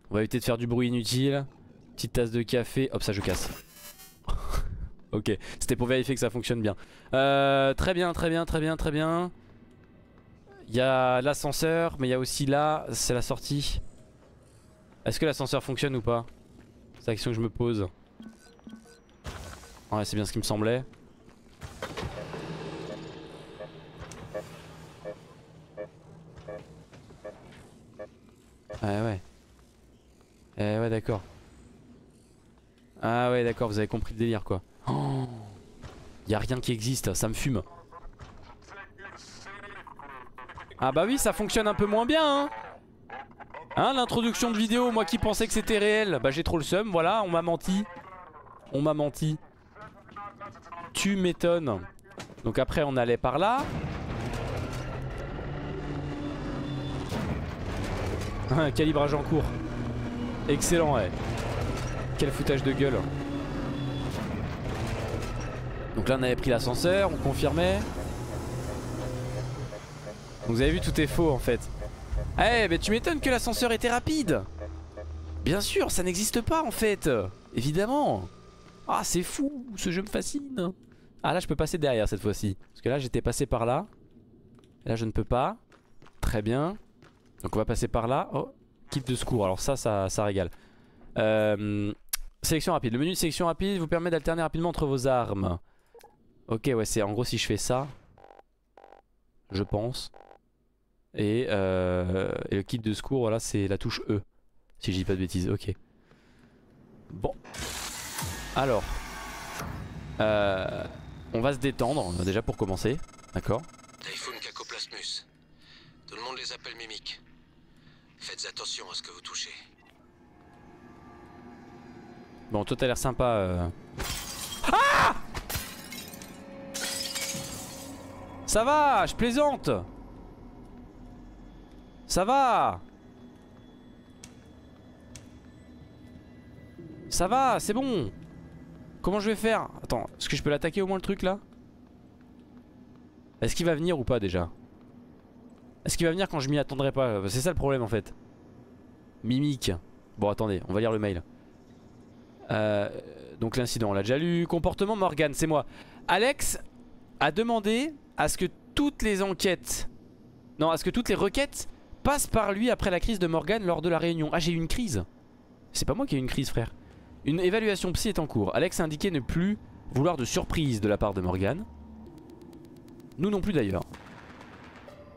On va éviter de faire du bruit inutile. Petite tasse de café. Hop, ça je casse. ok, c'était pour vérifier que ça fonctionne bien. Euh, très bien, très bien, très bien, très bien. Il y a l'ascenseur, mais il y a aussi là, c'est la sortie. Est-ce que l'ascenseur fonctionne ou pas? C'est la question que je me pose. Ouais, c'est bien ce qui me semblait. Ah ouais. Eh ouais d'accord. Ah ouais d'accord, vous avez compris le délire quoi. Oh y a rien qui existe, ça me fume. Ah bah oui, ça fonctionne un peu moins bien hein. Hein, l'introduction de vidéo, moi qui pensais que c'était réel, bah j'ai trop le seum, voilà, on m'a menti. On m'a menti. Tu m'étonnes. Donc après on allait par là. calibrage en cours. Excellent ouais. Quel foutage de gueule. Donc là on avait pris l'ascenseur, on confirmait. Vous avez vu tout est faux en fait. Eh mais tu m'étonnes que l'ascenseur était rapide Bien sûr ça n'existe pas en fait Évidemment Ah c'est fou ce jeu me fascine Ah là je peux passer derrière cette fois-ci Parce que là j'étais passé par là Là je ne peux pas Très bien Donc on va passer par là. Oh kit de secours. Alors ça ça, ça régale. Euh, Sélection rapide. Le menu de sélection rapide vous permet d'alterner rapidement entre vos armes. Ok ouais c'est en gros si je fais ça Je pense. Et, euh, et le kit de secours voilà c'est la touche E Si je dis pas de bêtises. Ok. Bon. Alors euh, On va se détendre déjà pour commencer. D'accord? Typhoon Cacoplasmus. Tout le monde les appelle mimiques. Faites attention à ce que vous touchez. Bon toi t'as l'air sympa euh. Ah Ça va je plaisante. Ça va. Ça va c'est bon. Comment je vais faire? Attends est-ce que je peux l'attaquer au moins le truc là? Est-ce qu'il va venir ou pas déjà? Est-ce qu'il va venir quand je m'y attendrai pas C'est ça le problème en fait. Mimique. Bon attendez on va lire le mail. Euh, donc l'incident on l'a déjà lu. Comportement Morgan c'est moi. Alex a demandé à ce que toutes les enquêtes Non à ce que toutes les requêtes Passent par lui après la crise de Morgan lors de la réunion. Ah j'ai eu une crise. C'est pas moi qui ai eu une crise frère. Une évaluation psy est en cours. Alex a indiqué ne plus vouloir de surprise de la part de Morgan Nous non plus d'ailleurs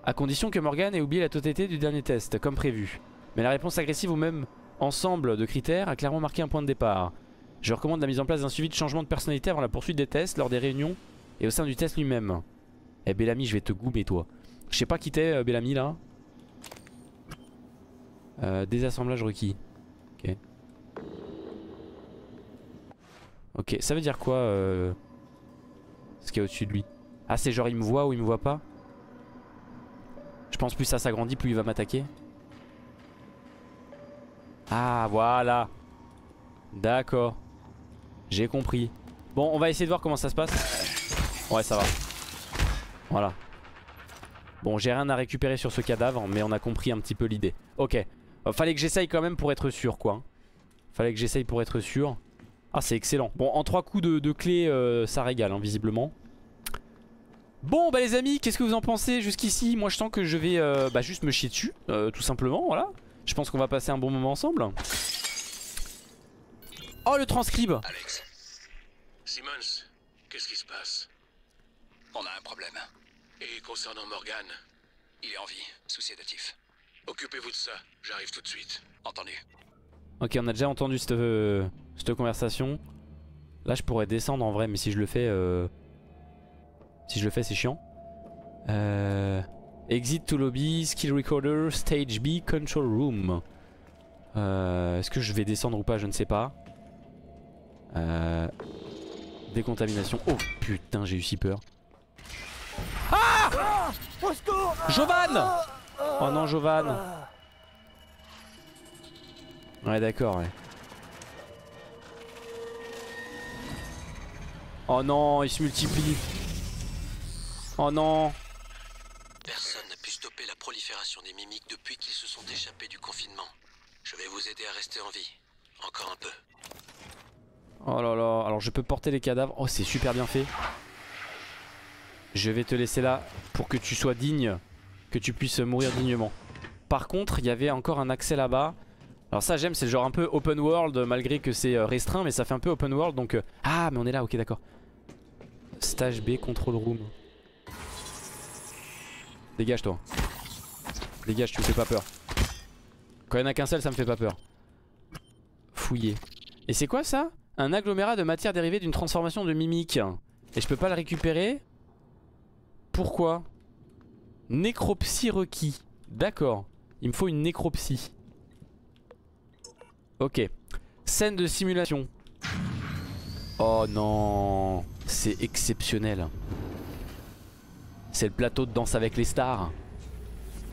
À condition que Morgan ait oublié la totalité du dernier test Comme prévu Mais la réponse agressive ou même ensemble de critères a clairement marqué un point de départ. Je recommande la mise en place d'un suivi de changement de personnalité avant la poursuite des tests, lors des réunions et au sein du test lui-même. Eh Bellamy, je vais te goumer toi. Je sais pas qui t'es euh, Bellamy là. Euh, désassemblage requis. Ok. Ok, ça veut dire quoi euh, Ce qu'il y a au-dessus de lui? Ah c'est genre il me voit ou il me voit pas? Je pense plus ça s'agrandit plus il va m'attaquer. Ah voilà. D'accord. J'ai compris. Bon on va essayer de voir comment ça se passe. Ouais ça va. Voilà. Bon j'ai rien à récupérer sur ce cadavre Mais on a compris un petit peu l'idée. Ok. Euh, Fallait que j'essaye quand même pour être sûr quoi. Fallait que j'essaye pour être sûr. Ah c'est excellent. Bon en trois coups de, clé euh, ça régale hein, visiblement Bon bah les amis qu'est-ce que vous en pensez jusqu'ici? Moi je sens que je vais euh, bah, juste me chier dessus euh, Tout simplement voilà je pense qu'on va passer un bon moment ensemble. Oh le transcribe Alex. Simmons, qu'est-ce qui se passe? On a un problème. Et concernant Morgan Il est en vie, sous sédatif. Occupez-vous de ça, j'arrive tout de suite. Entendu. Ok on a déjà entendu cette, euh, cette conversation. Là je pourrais descendre en vrai mais si je le fais... Si je le fais c'est chiant. Euh... Exit to lobby, skill recorder, stage B, control room. Euh, Est-ce que je vais descendre ou pas Je ne sais pas. Euh, décontamination. Oh putain, j'ai eu si peur. Ah Jovan Oh non, Jovan. Ouais, d'accord, ouais. Oh non, il se multiplie. Oh non. Personne n'a pu stopper la prolifération des mimiques depuis qu'ils se sont échappés du confinement. Je vais vous aider à rester en vie. Encore un peu. Oh là là, alors je peux porter les cadavres. Oh, c'est super bien fait. Je vais te laisser là pour que tu sois digne, que tu puisses mourir dignement. Par contre, il y avait encore un accès là-bas. Alors ça j'aime, c'est le genre un peu open world malgré que c'est euh, restreint, mais ça fait un peu open world donc... euh, Ah, mais on est là, ok d'accord. Stage B, control room. Dégage toi. Dégage, tu me fais pas peur. Quand il y en a qu'un seul, ça me fait pas peur. Fouiller. Et c'est quoi ça? Un agglomérat de matière dérivée d'une transformation de mimique. Et je peux pas le récupérer? Pourquoi? Nécropsie requis. D'accord. Il me faut une nécropsie. Ok. Scène de simulation. Oh non. C'est exceptionnel. C'est le plateau de danse avec les stars.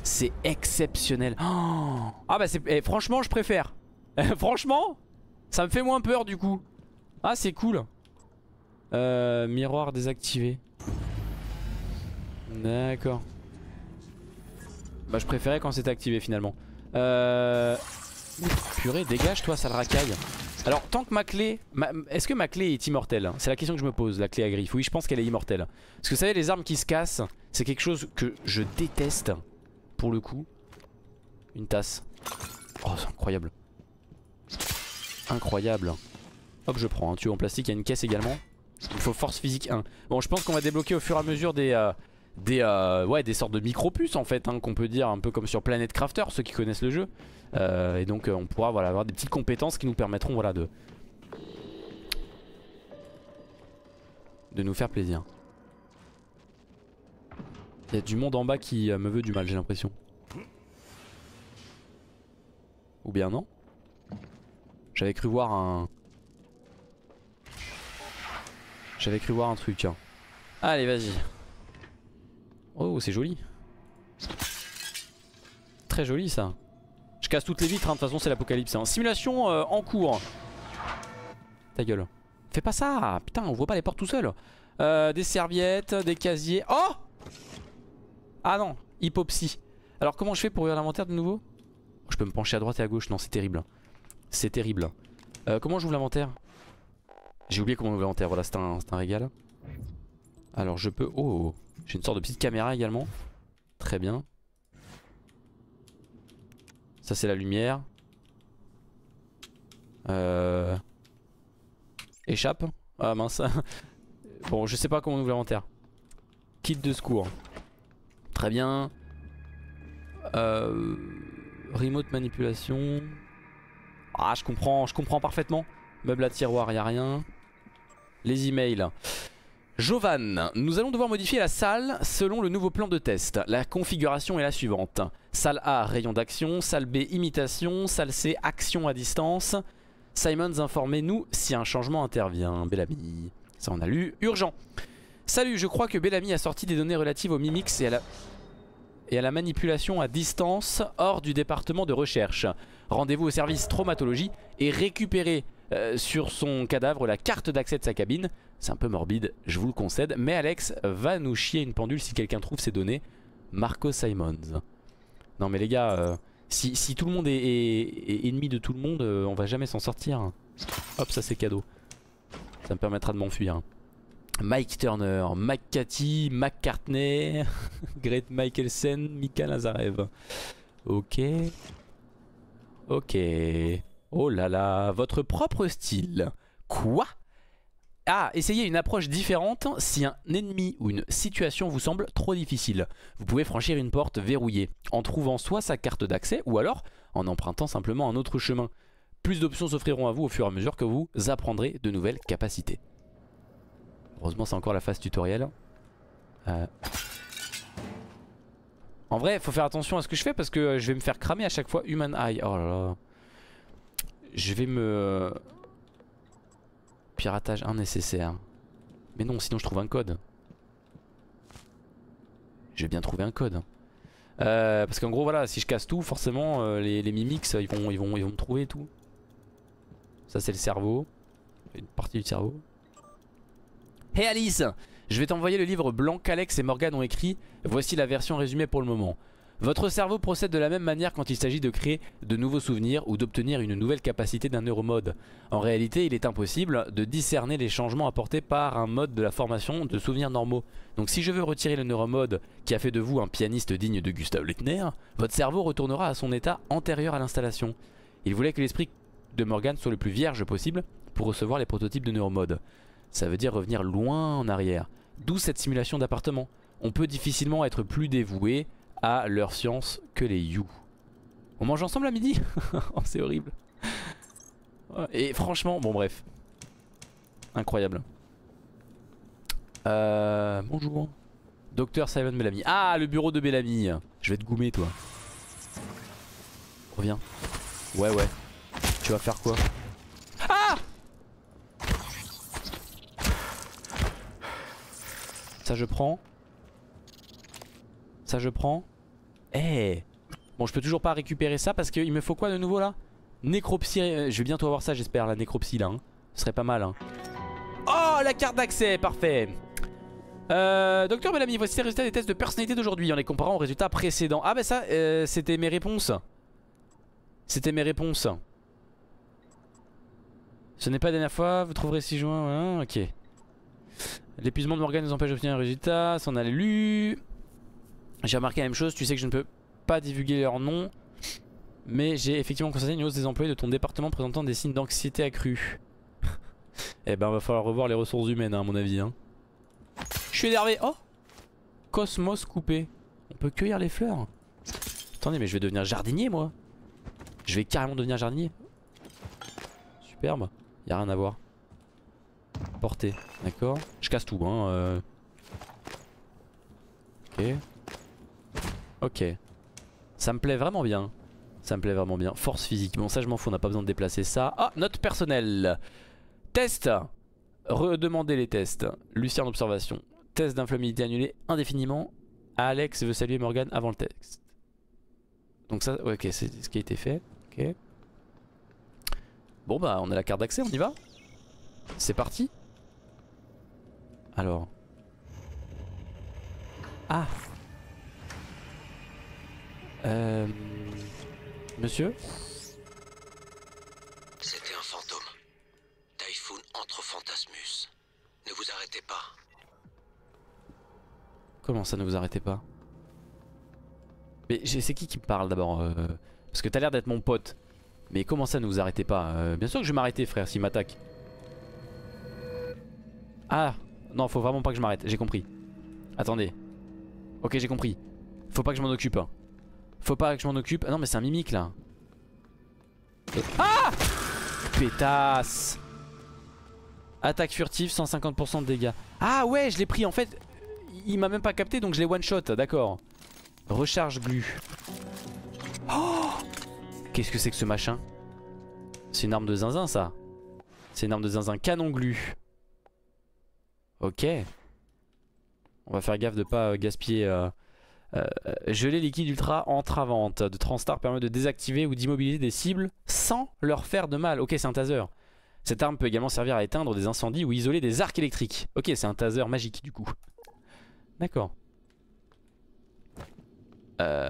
C'est exceptionnel. Oh ah bah c'est... eh, franchement je préfère. franchement Ça me fait moins peur du coup. Ah c'est cool. Euh, miroir désactivé. D'accord. Bah je préférais quand c'était activé finalement. Euh... Purée, dégage toi, sale racaille. Alors tant que ma clé... Est-ce que ma clé est immortelle? C'est la question que je me pose, la clé à griffe. Oui, je pense qu'elle est immortelle. Parce que vous savez, les armes qui se cassent, c'est quelque chose que je déteste. Pour le coup. Une tasse. Oh, c'est incroyable. Incroyable. Hop, je prends un tuyau en plastique. Il y a une caisse également. Il faut force physique 1. Bon, je pense qu'on va débloquer au fur et à mesure des... euh, des, euh, ouais, des sortes de micro-puces en fait, hein, qu'on peut dire un peu comme sur Planet Crafter, ceux qui connaissent le jeu. Euh, et donc euh, on pourra voilà, avoir des petites compétences qui nous permettront voilà, de, de nous faire plaisir. Il y a du monde en bas qui euh, me veut du mal, j'ai l'impression. Ou bien non? J'avais cru voir un... J'avais cru voir un truc. hein. Allez, vas-y. Oh, c'est joli. Très joli ça. Je casse toutes les vitres, hein, de toute façon c'est l'apocalypse. hein. Simulation euh, en cours. Ta gueule. Fais pas ça, putain, on voit pas les portes tout seul. Euh, des serviettes, des casiers. Oh Ah non, hypopsie. Alors comment je fais pour ouvrir l'inventaire de nouveau? Je peux me pencher à droite et à gauche, non c'est terrible. C'est terrible. Euh, comment j'ouvre l'inventaire? J'ai oublié comment ouvre l'inventaire, voilà c'est un, un régal. Alors je peux... Oh J'ai une sorte de petite caméra également. Très bien. Ça c'est la lumière. Euh... Échappe. Ah mince. bon je sais pas comment on ouvre l'inventaire. Kit de secours. Très bien. Euh... Remote manipulation. Ah je comprends, je comprends parfaitement. Meuble à tiroir, y a rien. Les emails. Jovan, nous allons devoir modifier la salle selon le nouveau plan de test. La configuration est la suivante. Salle A, rayon d'action. Salle B, imitation. Salle C, action à distance. Simons, informez-nous si un changement intervient. Bellamy. Ça on a lu. Urgent. Salut, je crois que Bellamy a sorti des données relatives aux mimics et à la, manipulation à distance hors du département de recherche. Rendez-vous au service traumatologie et récupérez euh, sur son cadavre la carte d'accès de sa cabine. C'est un peu morbide, je vous le concède. Mais Alex va nous chier une pendule si quelqu'un trouve ces données. Marco Simons. Non mais les gars, euh, si, tout le monde est, ennemi de tout le monde, euh, on va jamais s'en sortir. Hop, ça c'est cadeau. Ça me permettra de m'enfuir. Mike Turner, Mike Cathy, McCartney, Great Michelsen, Mika Lazarev. Ok. Ok. Oh là là, votre propre style. Quoi? Ah, essayez une approche différente si un ennemi ou une situation vous semble trop difficile. Vous pouvez franchir une porte verrouillée en trouvant soit sa carte d'accès ou alors en empruntant simplement un autre chemin. Plus d'options s'offriront à vous au fur et à mesure que vous apprendrez de nouvelles capacités. Heureusement c'est encore la phase tutoriel. Euh. En vrai, faut faire attention à ce que je fais parce que je vais me faire cramer à chaque fois Human Eye. Oh là là. Je vais me... Piratage nécessaire. Mais non, sinon je trouve un code. Je vais bien trouver un code. Euh, parce qu'en gros, voilà, si je casse tout, forcément, euh, les, les mimics, ils vont, ils, vont, ils vont me trouver tout. Ça, c'est le cerveau. Une partie du cerveau. Hey Alice Je vais t'envoyer le livre blanc qu'Alex et Morgan ont écrit. Voici la version résumée pour le moment. Votre cerveau procède de la même manière quand il s'agit de créer de nouveaux souvenirs ou d'obtenir une nouvelle capacité d'un neuromode. En réalité, il est impossible de discerner les changements apportés par un mode de la formation de souvenirs normaux. Donc si je veux retirer le neuromode qui a fait de vous un pianiste digne de Gustav Leitner, votre cerveau retournera à son état antérieur à l'installation. Il voulait que l'esprit de Morgan soit le plus vierge possible pour recevoir les prototypes de neuromode. Ça veut dire revenir loin en arrière. D'où cette simulation d'appartement. On peut difficilement être plus dévoué à leur science que les You. On mange ensemble à midi Oh c'est horrible. Et franchement, bon bref. Incroyable. Euh, bonjour. Docteur Simon Bellamy. Ah, le bureau de Bellamy. Je vais te goumer toi. Reviens. Ouais, ouais. Tu vas faire quoi? Ah Ça je prends. Ça je prends. Eh Bon je peux toujours pas récupérer ça parce qu'il me faut quoi de nouveau là? Nécropsie, euh, je vais bientôt avoir ça j'espère, la nécropsie là. hein. Ce serait pas mal. hein. Oh, la carte d'accès, parfait. Euh, Docteur Bellamy, voici les résultats des tests de personnalité d'aujourd'hui en les comparant aux résultats précédents. Ah bah ça, euh, c'était mes réponses. C'était mes réponses. Ce n'est pas la dernière fois, vous trouverez 6 juin, voilà, ok. L'épuisement de Morgan nous empêche d'obtenir un résultat, ça on a lu. J'ai remarqué la même chose, tu sais que je ne peux pas divulguer leur nom. Mais j'ai effectivement constaté une hausse des employés de ton département présentant des signes d'anxiété accrue. eh ben va falloir revoir les ressources humaines hein, à mon avis. Hein. Je suis énervé. Oh Cosmos coupé. On peut cueillir les fleurs. Attendez mais je vais devenir jardinier moi. Je vais carrément devenir jardinier. Superbe. Y a rien à voir. Portée. D'accord. Je casse tout hein. euh. Ok. Ok. Ça me plaît vraiment bien. Ça me plaît vraiment bien. Force physique. Bon ça je m'en fous, on n'a pas besoin de déplacer ça. Ah, note personnelle. Test. Redemander les tests. Lucien en observation. Test d'inflammabilité annulé indéfiniment. Alex veut saluer Morgan avant le texte. Donc ça, ok, c'est ce qui a été fait. Ok. Bon bah on a la carte d'accès, on y va C'est parti Alors. Ah Euh... Monsieur C'était un fantôme. Typhoon entre Fantasmus. Ne vous arrêtez pas. Comment ça ne vous arrêtez pas? Mais c'est qui qui me parle d'abord euh, Parce que t'as l'air d'être mon pote. Mais comment ça ne vous arrêtez pas? Euh, Bien sûr que je vais m'arrêter frère s'il m'attaque. Ah Non faut vraiment pas que je m'arrête, j'ai compris. Attendez. Ok j'ai compris. Faut pas que je m'en occupe. Faut pas que je m'en occupe. Ah non mais c'est un mimique là. Ah Pétasse Attaque furtive 150% de dégâts. Ah ouais je l'ai pris en fait. Il m'a même pas capté donc je l'ai one shot d'accord. Recharge glu. Oh Qu'est-ce que c'est que ce machin? C'est une arme de zinzin ça. C'est une arme de zinzin canon glu. Ok. On va faire gaffe de pas euh, gaspiller. Euh, gelée liquide ultra entravante de Transtar permet de désactiver ou d'immobiliser des cibles sans leur faire de mal. Ok, c'est un taser. Cette arme peut également servir à éteindre des incendies ou isoler des arcs électriques. Ok, c'est un taser magique du coup. D'accord. Euh...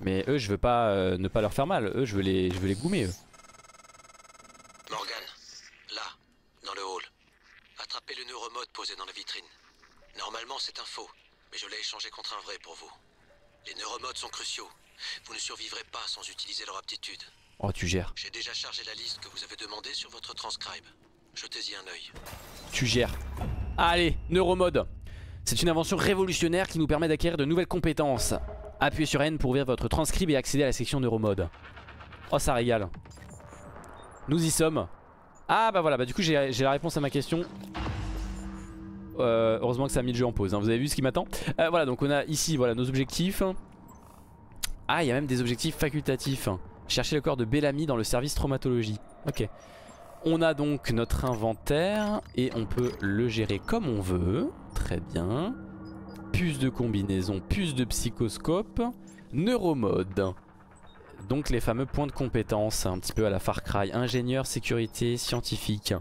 Mais eux, je veux pas euh, ne pas leur faire mal. Eux, je veux les, je veux les goumer. Eux. Morgan, là, dans le hall. Attrapez le neuromode posé dans la vitrine. Normalement, c'est un faux, mais je l'ai échangé contre un vrai pour vous. Les neuromodes sont cruciaux. Vous ne survivrez pas sans utiliser leur aptitude. Oh, tu gères. J'ai déjà chargé la liste que vous avez demandée sur votre transcribe. Jetez-y un œil. Tu gères. Allez, neuromode. C'est une invention révolutionnaire qui nous permet d'acquérir de nouvelles compétences. Appuyez sur N pour ouvrir votre transcribe et accéder à la section neuromode. Oh, ça régale. Nous y sommes. Ah bah voilà, bah du coup j'ai j'ai la réponse à ma question. Euh, heureusement que ça a mis le jeu en pause, hein. vous avez vu ce qui m'attend Euh, Voilà, donc on a ici voilà nos objectifs. Ah, il y a même des objectifs facultatifs. Chercher le corps de Bellamy dans le service traumatologie. Ok. On a donc notre inventaire et on peut le gérer comme on veut. Très bien. Puce de combinaison, puce de psychoscope, neuromode. Donc les fameux points de compétence, un petit peu à la Far Cry. Ingénieur, sécurité, scientifique.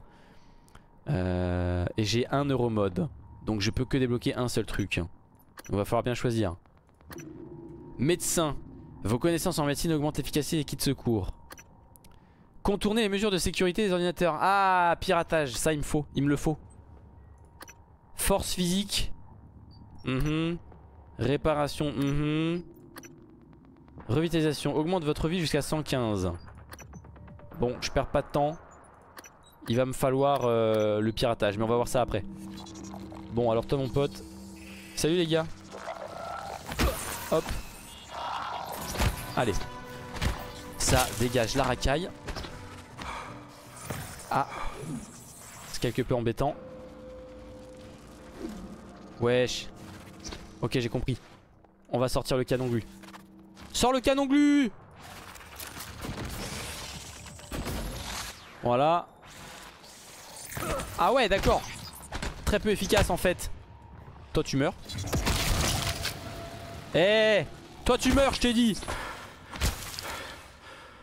Euh, et j'ai un neuromode. Donc je peux que débloquer un seul truc. On va falloir bien choisir. Médecin. Vos connaissances en médecine augmentent l'efficacité des kits de secours. Contourner les mesures de sécurité des ordinateurs. Ah, piratage, ça il me faut, il me le faut. Force physique. Mhm. Réparation. mhm. Revitalisation. Augmente votre vie jusqu'à 115. Bon, je perds pas de temps. Il va me falloir euh, le piratage, mais on va voir ça après. Bon, alors toi mon pote. Salut les gars. Hop. Allez. Ça dégage la racaille. Ah. C'est quelque peu embêtant. Wesh. Ok, j'ai compris. On va sortir le canon glu. Sors le canon glu Voilà. Ah ouais, d'accord. Très peu efficace en fait. Toi, tu meurs. Eh Toi tu meurs je t'ai dit.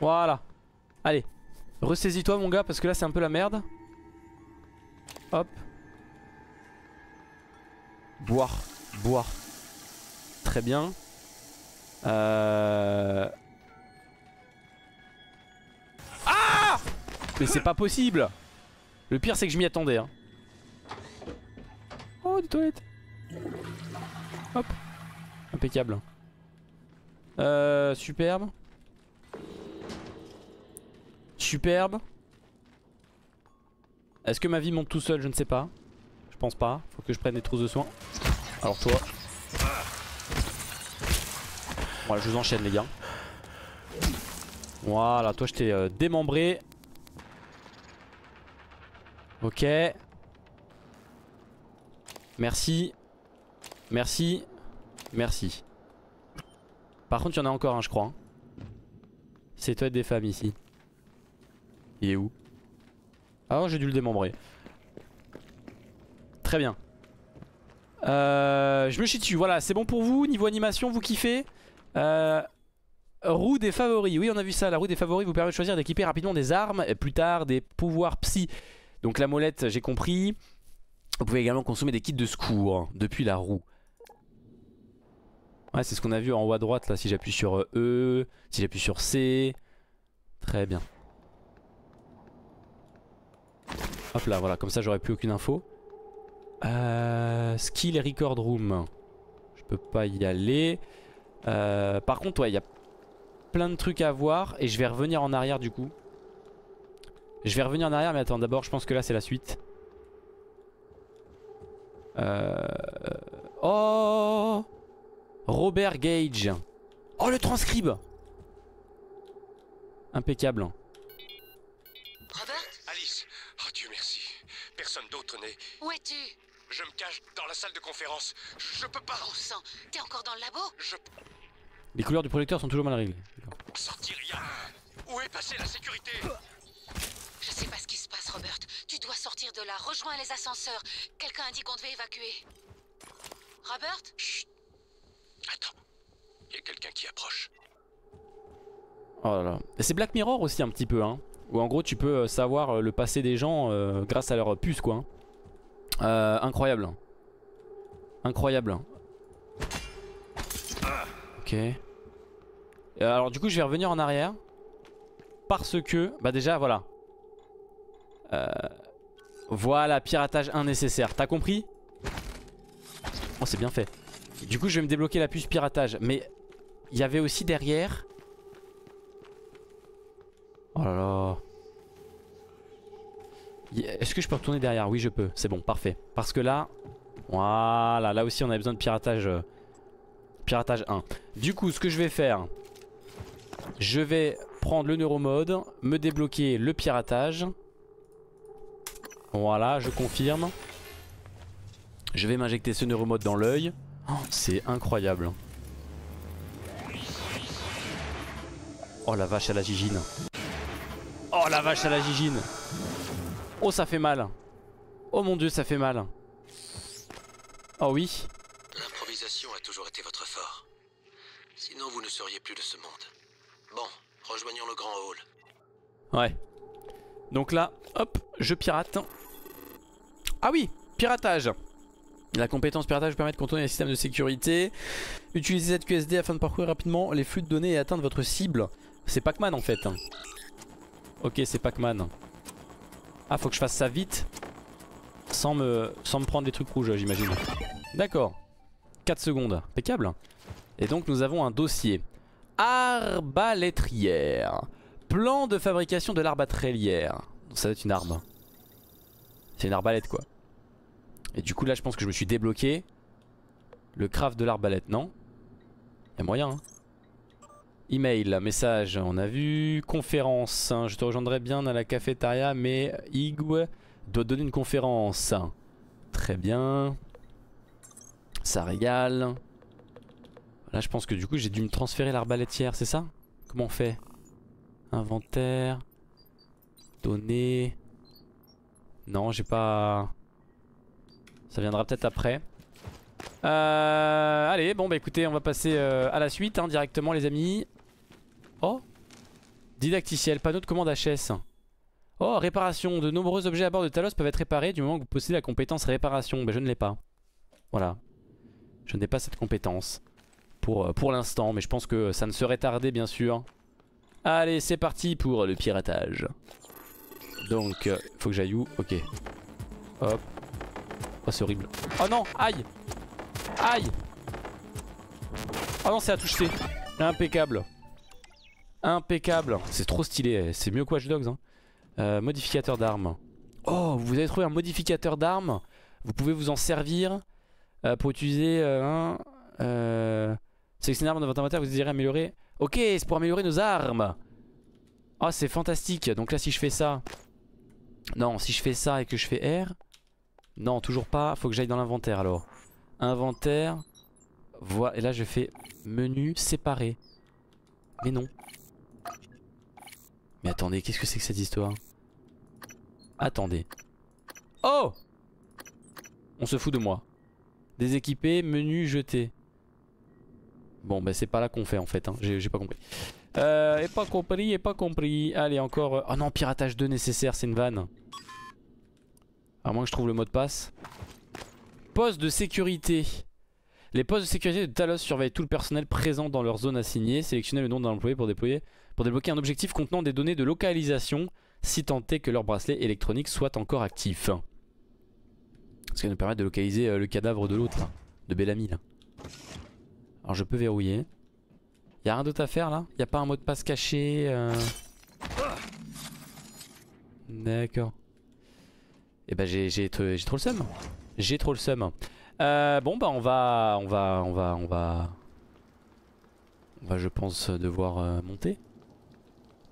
Voilà. Allez Ressaisis-toi mon gars parce que là c'est un peu la merde. Hop. Boire. Boire. Très bien. Euh... Ah! Mais c'est pas possible Le pire c'est que je m'y attendais hein. Oh des toilettes Hop Impeccable euh, superbe. Superbe. Est-ce que ma vie monte tout seul? Je ne sais pas. Je pense pas. Faut que je prenne des trousses de soins. Alors toi? Voilà, je vous enchaîne les gars. Voilà, toi je t'ai euh, démembré. Ok. Merci. Merci. Merci. Par contre, il y en a encore un, je crois. C'est toi des femmes ici. Il est où? Ah, j'ai dû le démembrer. Très bien. Euh, je me chie dessus. Voilà, c'est bon pour vous. Niveau animation, vous kiffez? Euh, Roue des favoris. Oui, on a vu ça. La roue des favoris vous permet de choisir d'équiper rapidement des armes et plus tard des pouvoirs psy. Donc la molette, j'ai compris. Vous pouvez également consommer des kits de secours depuis la roue. Ouais, c'est ce qu'on a vu en haut à droite là. Si j'appuie sur E, si j'appuie sur C. Très bien. Hop là, voilà, comme ça j'aurais plus aucune info. Euh, skill et record room. Je peux pas y aller. Euh, par contre, ouais, il y a plein de trucs à voir. Et je vais revenir en arrière du coup. Je vais revenir en arrière, mais attends, d'abord, je pense que là c'est la suite. Euh... Oh Robert Gage. Oh, le transcribe Impeccable. Robert? Alice, oh Dieu merci. Personne d'autre n'est. Où es-tu? Je me cache dans la salle de conférence. Je, peux pas. Bon sang, t'es encore dans le labo? Je Les couleurs du projecteur sont toujours mal réglées. sortir rien. Où est passée la sécurité? Je sais pas ce qui se passe, Robert. Tu dois sortir de là. Rejoins les ascenseurs. Quelqu'un a dit qu'on devait évacuer. Robert? Chut. Attends. Il y a quelqu'un qui approche. Oh là là. Et C'est Black Mirror aussi un petit peu, hein. Où en gros tu peux euh, savoir euh, le passé des gens euh, grâce à leur puce, quoi. hein. Euh, incroyable. Incroyable. Ok. Alors du coup je vais revenir en arrière. Parce que, bah déjà voilà. Euh, voilà, piratage innécessaire. T'as compris? Oh c'est bien fait. Du coup je vais me débloquer la puce piratage. Mais il y avait aussi derrière... Oh là là. Est-ce que je peux retourner derrière? Oui je peux, c'est bon, parfait. Parce que là, voilà, là aussi on a besoin de piratage, euh, piratage 1. Du coup ce que je vais faire, je vais prendre le neuromode, me débloquer le piratage. Voilà, je confirme. Je vais m'injecter ce neuromode dans l'œil. Oh, C'est incroyable. Oh la vache à la gigine. Oh la vache à la gigine. Oh ça fait mal. Oh mon dieu ça fait mal. Oh oui. L'improvisation a toujours été votre fort. Sinon, vous ne seriez plus de ce monde. Bon, rejoignons le grand hall. Ouais. Donc là, hop, je pirate. Ah oui, piratage. La compétence piratage permet de contourner les systèmes de sécurité. Utilisez cette QSD afin de parcourir rapidement les flux de données et atteindre votre cible. C'est Pac-Man en fait. Ok, c'est Pac-Man. Ah, faut que je fasse ça vite. Sans me, prendre des trucs rouges, j'imagine. D'accord. 4 secondes. Impeccable. Et donc nous avons un dossier. Arbalétrière. Plan de fabrication de l'arbalétrière. Donc ça va être une arme. C'est une arbalète quoi. Et du coup là je pense que je me suis débloqué. Le craft de l'arbalète, non Y'a moyen hein Email, message, on a vu. Conférence, hein, je te rejoindrai bien dans la cafétéria, mais Igwe doit donner une conférence. Très bien. Ça régale. Là, je pense que du coup, j'ai dû me transférer l'arbalétière, c'est ça? Comment on fait? Inventaire. Données. Non, j'ai pas. Ça viendra peut-être après. Euh, allez, bon bah écoutez, on va passer euh, à la suite hein, directement les amis. Oh Didacticiel, panneau de commande HS. Oh, réparation. De nombreux objets à bord de Talos peuvent être réparés du moment que vous possédez la compétence réparation. Mais je ne l'ai pas. Voilà. Je n'ai pas cette compétence. Pour, euh, pour l'instant, mais je pense que ça ne serait tardé bien sûr. Allez, c'est parti pour le piratage. Donc, euh, faut que j'aille où? Ok. Hop. Oh, c'est horrible. Oh non, aïe Aïe Oh non, c'est à touche C. Impeccable. Impeccable. C'est trop stylé. C'est mieux que Watch Dogs. Hein. Euh, modificateur d'armes. Oh, vous avez trouvé un modificateur d'armes? Vous pouvez vous en servir euh, pour utiliser un. Euh, sélectionnez l'arme dans votre inventaire, vous désirez améliorer. Ok, c'est pour améliorer nos armes. Oh, c'est fantastique. Donc là, si je fais ça. Non, si je fais ça et que je fais R. Non, toujours pas. Faut que j'aille dans l'inventaire alors. Inventaire. Voilà. Et là, je fais menu séparé. Mais non. Mais attendez, qu'est-ce que c'est que cette histoire? Attendez. Oh On se fout de moi. Déséquiper, menu, jeter. Bon, bah c'est pas là qu'on fait en fait, hein. j'ai pas compris. Euh, et pas compris, et pas compris. Allez, encore... Oh non, piratage 2 nécessaire, c'est une vanne. À moins que je trouve le mot de passe. Poste de sécurité. Les postes de sécurité de Talos surveillent tout le personnel présent dans leur zone assignée. Sélectionnez le nom d'un employé pour déployer pour débloquer un objectif contenant des données de localisation si tant est que leur bracelet électronique soit encore actif. Ce qui nous permettre de localiser euh, le cadavre de l'autre, de Bellamy là. Alors je peux verrouiller. Y'a rien d'autre à faire là? Y'a pas un mot de passe caché euh... D'accord. Et bah j'ai trop le seum. J'ai trop le seum. Euh, bon bah on va, on va, on va, on va, on va je pense devoir euh, monter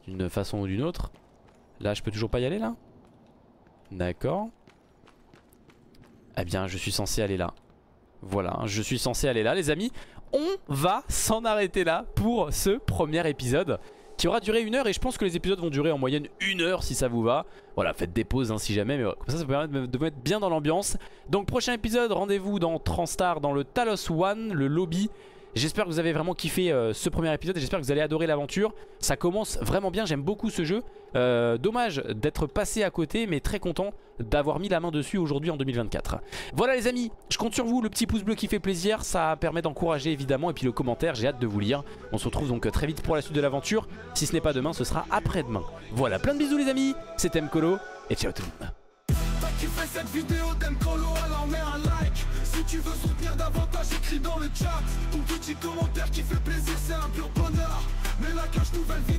d'une façon ou d'une autre. Là je peux toujours pas y aller là? D'accord. Eh bien je suis censé aller là. Voilà, je suis censé aller là les amis. On va s'en arrêter là pour ce premier épisode qui aura duré une heure et je pense que les épisodes vont durer en moyenne une heure si ça vous va. Voilà, faites des pauses hein, si jamais, mais comme ça, ça permet de me mettre bien dans l'ambiance. Donc prochain épisode, rendez-vous dans Transtar, dans le Talos One, le lobby. J'espère que vous avez vraiment kiffé euh, ce premier épisode et j'espère que vous allez adorer l'aventure. Ça commence vraiment bien, j'aime beaucoup ce jeu. Euh, dommage d'être passé à côté, mais très content d'avoir mis la main dessus aujourd'hui en 2024. Voilà les amis, je compte sur vous, le petit pouce bleu qui fait plaisir, ça permet d'encourager évidemment, et puis le commentaire, j'ai hâte de vous lire. On se retrouve donc très vite pour la suite de l'aventure. Si ce n'est pas demain, ce sera après-demain. Voilà, plein de bisous les amis, c'était Mkolo, et ciao tout le monde dans le chat. Ton petit commentaire qui fait plaisir c'est un pur bonheur. Mais la cache nouvelle vie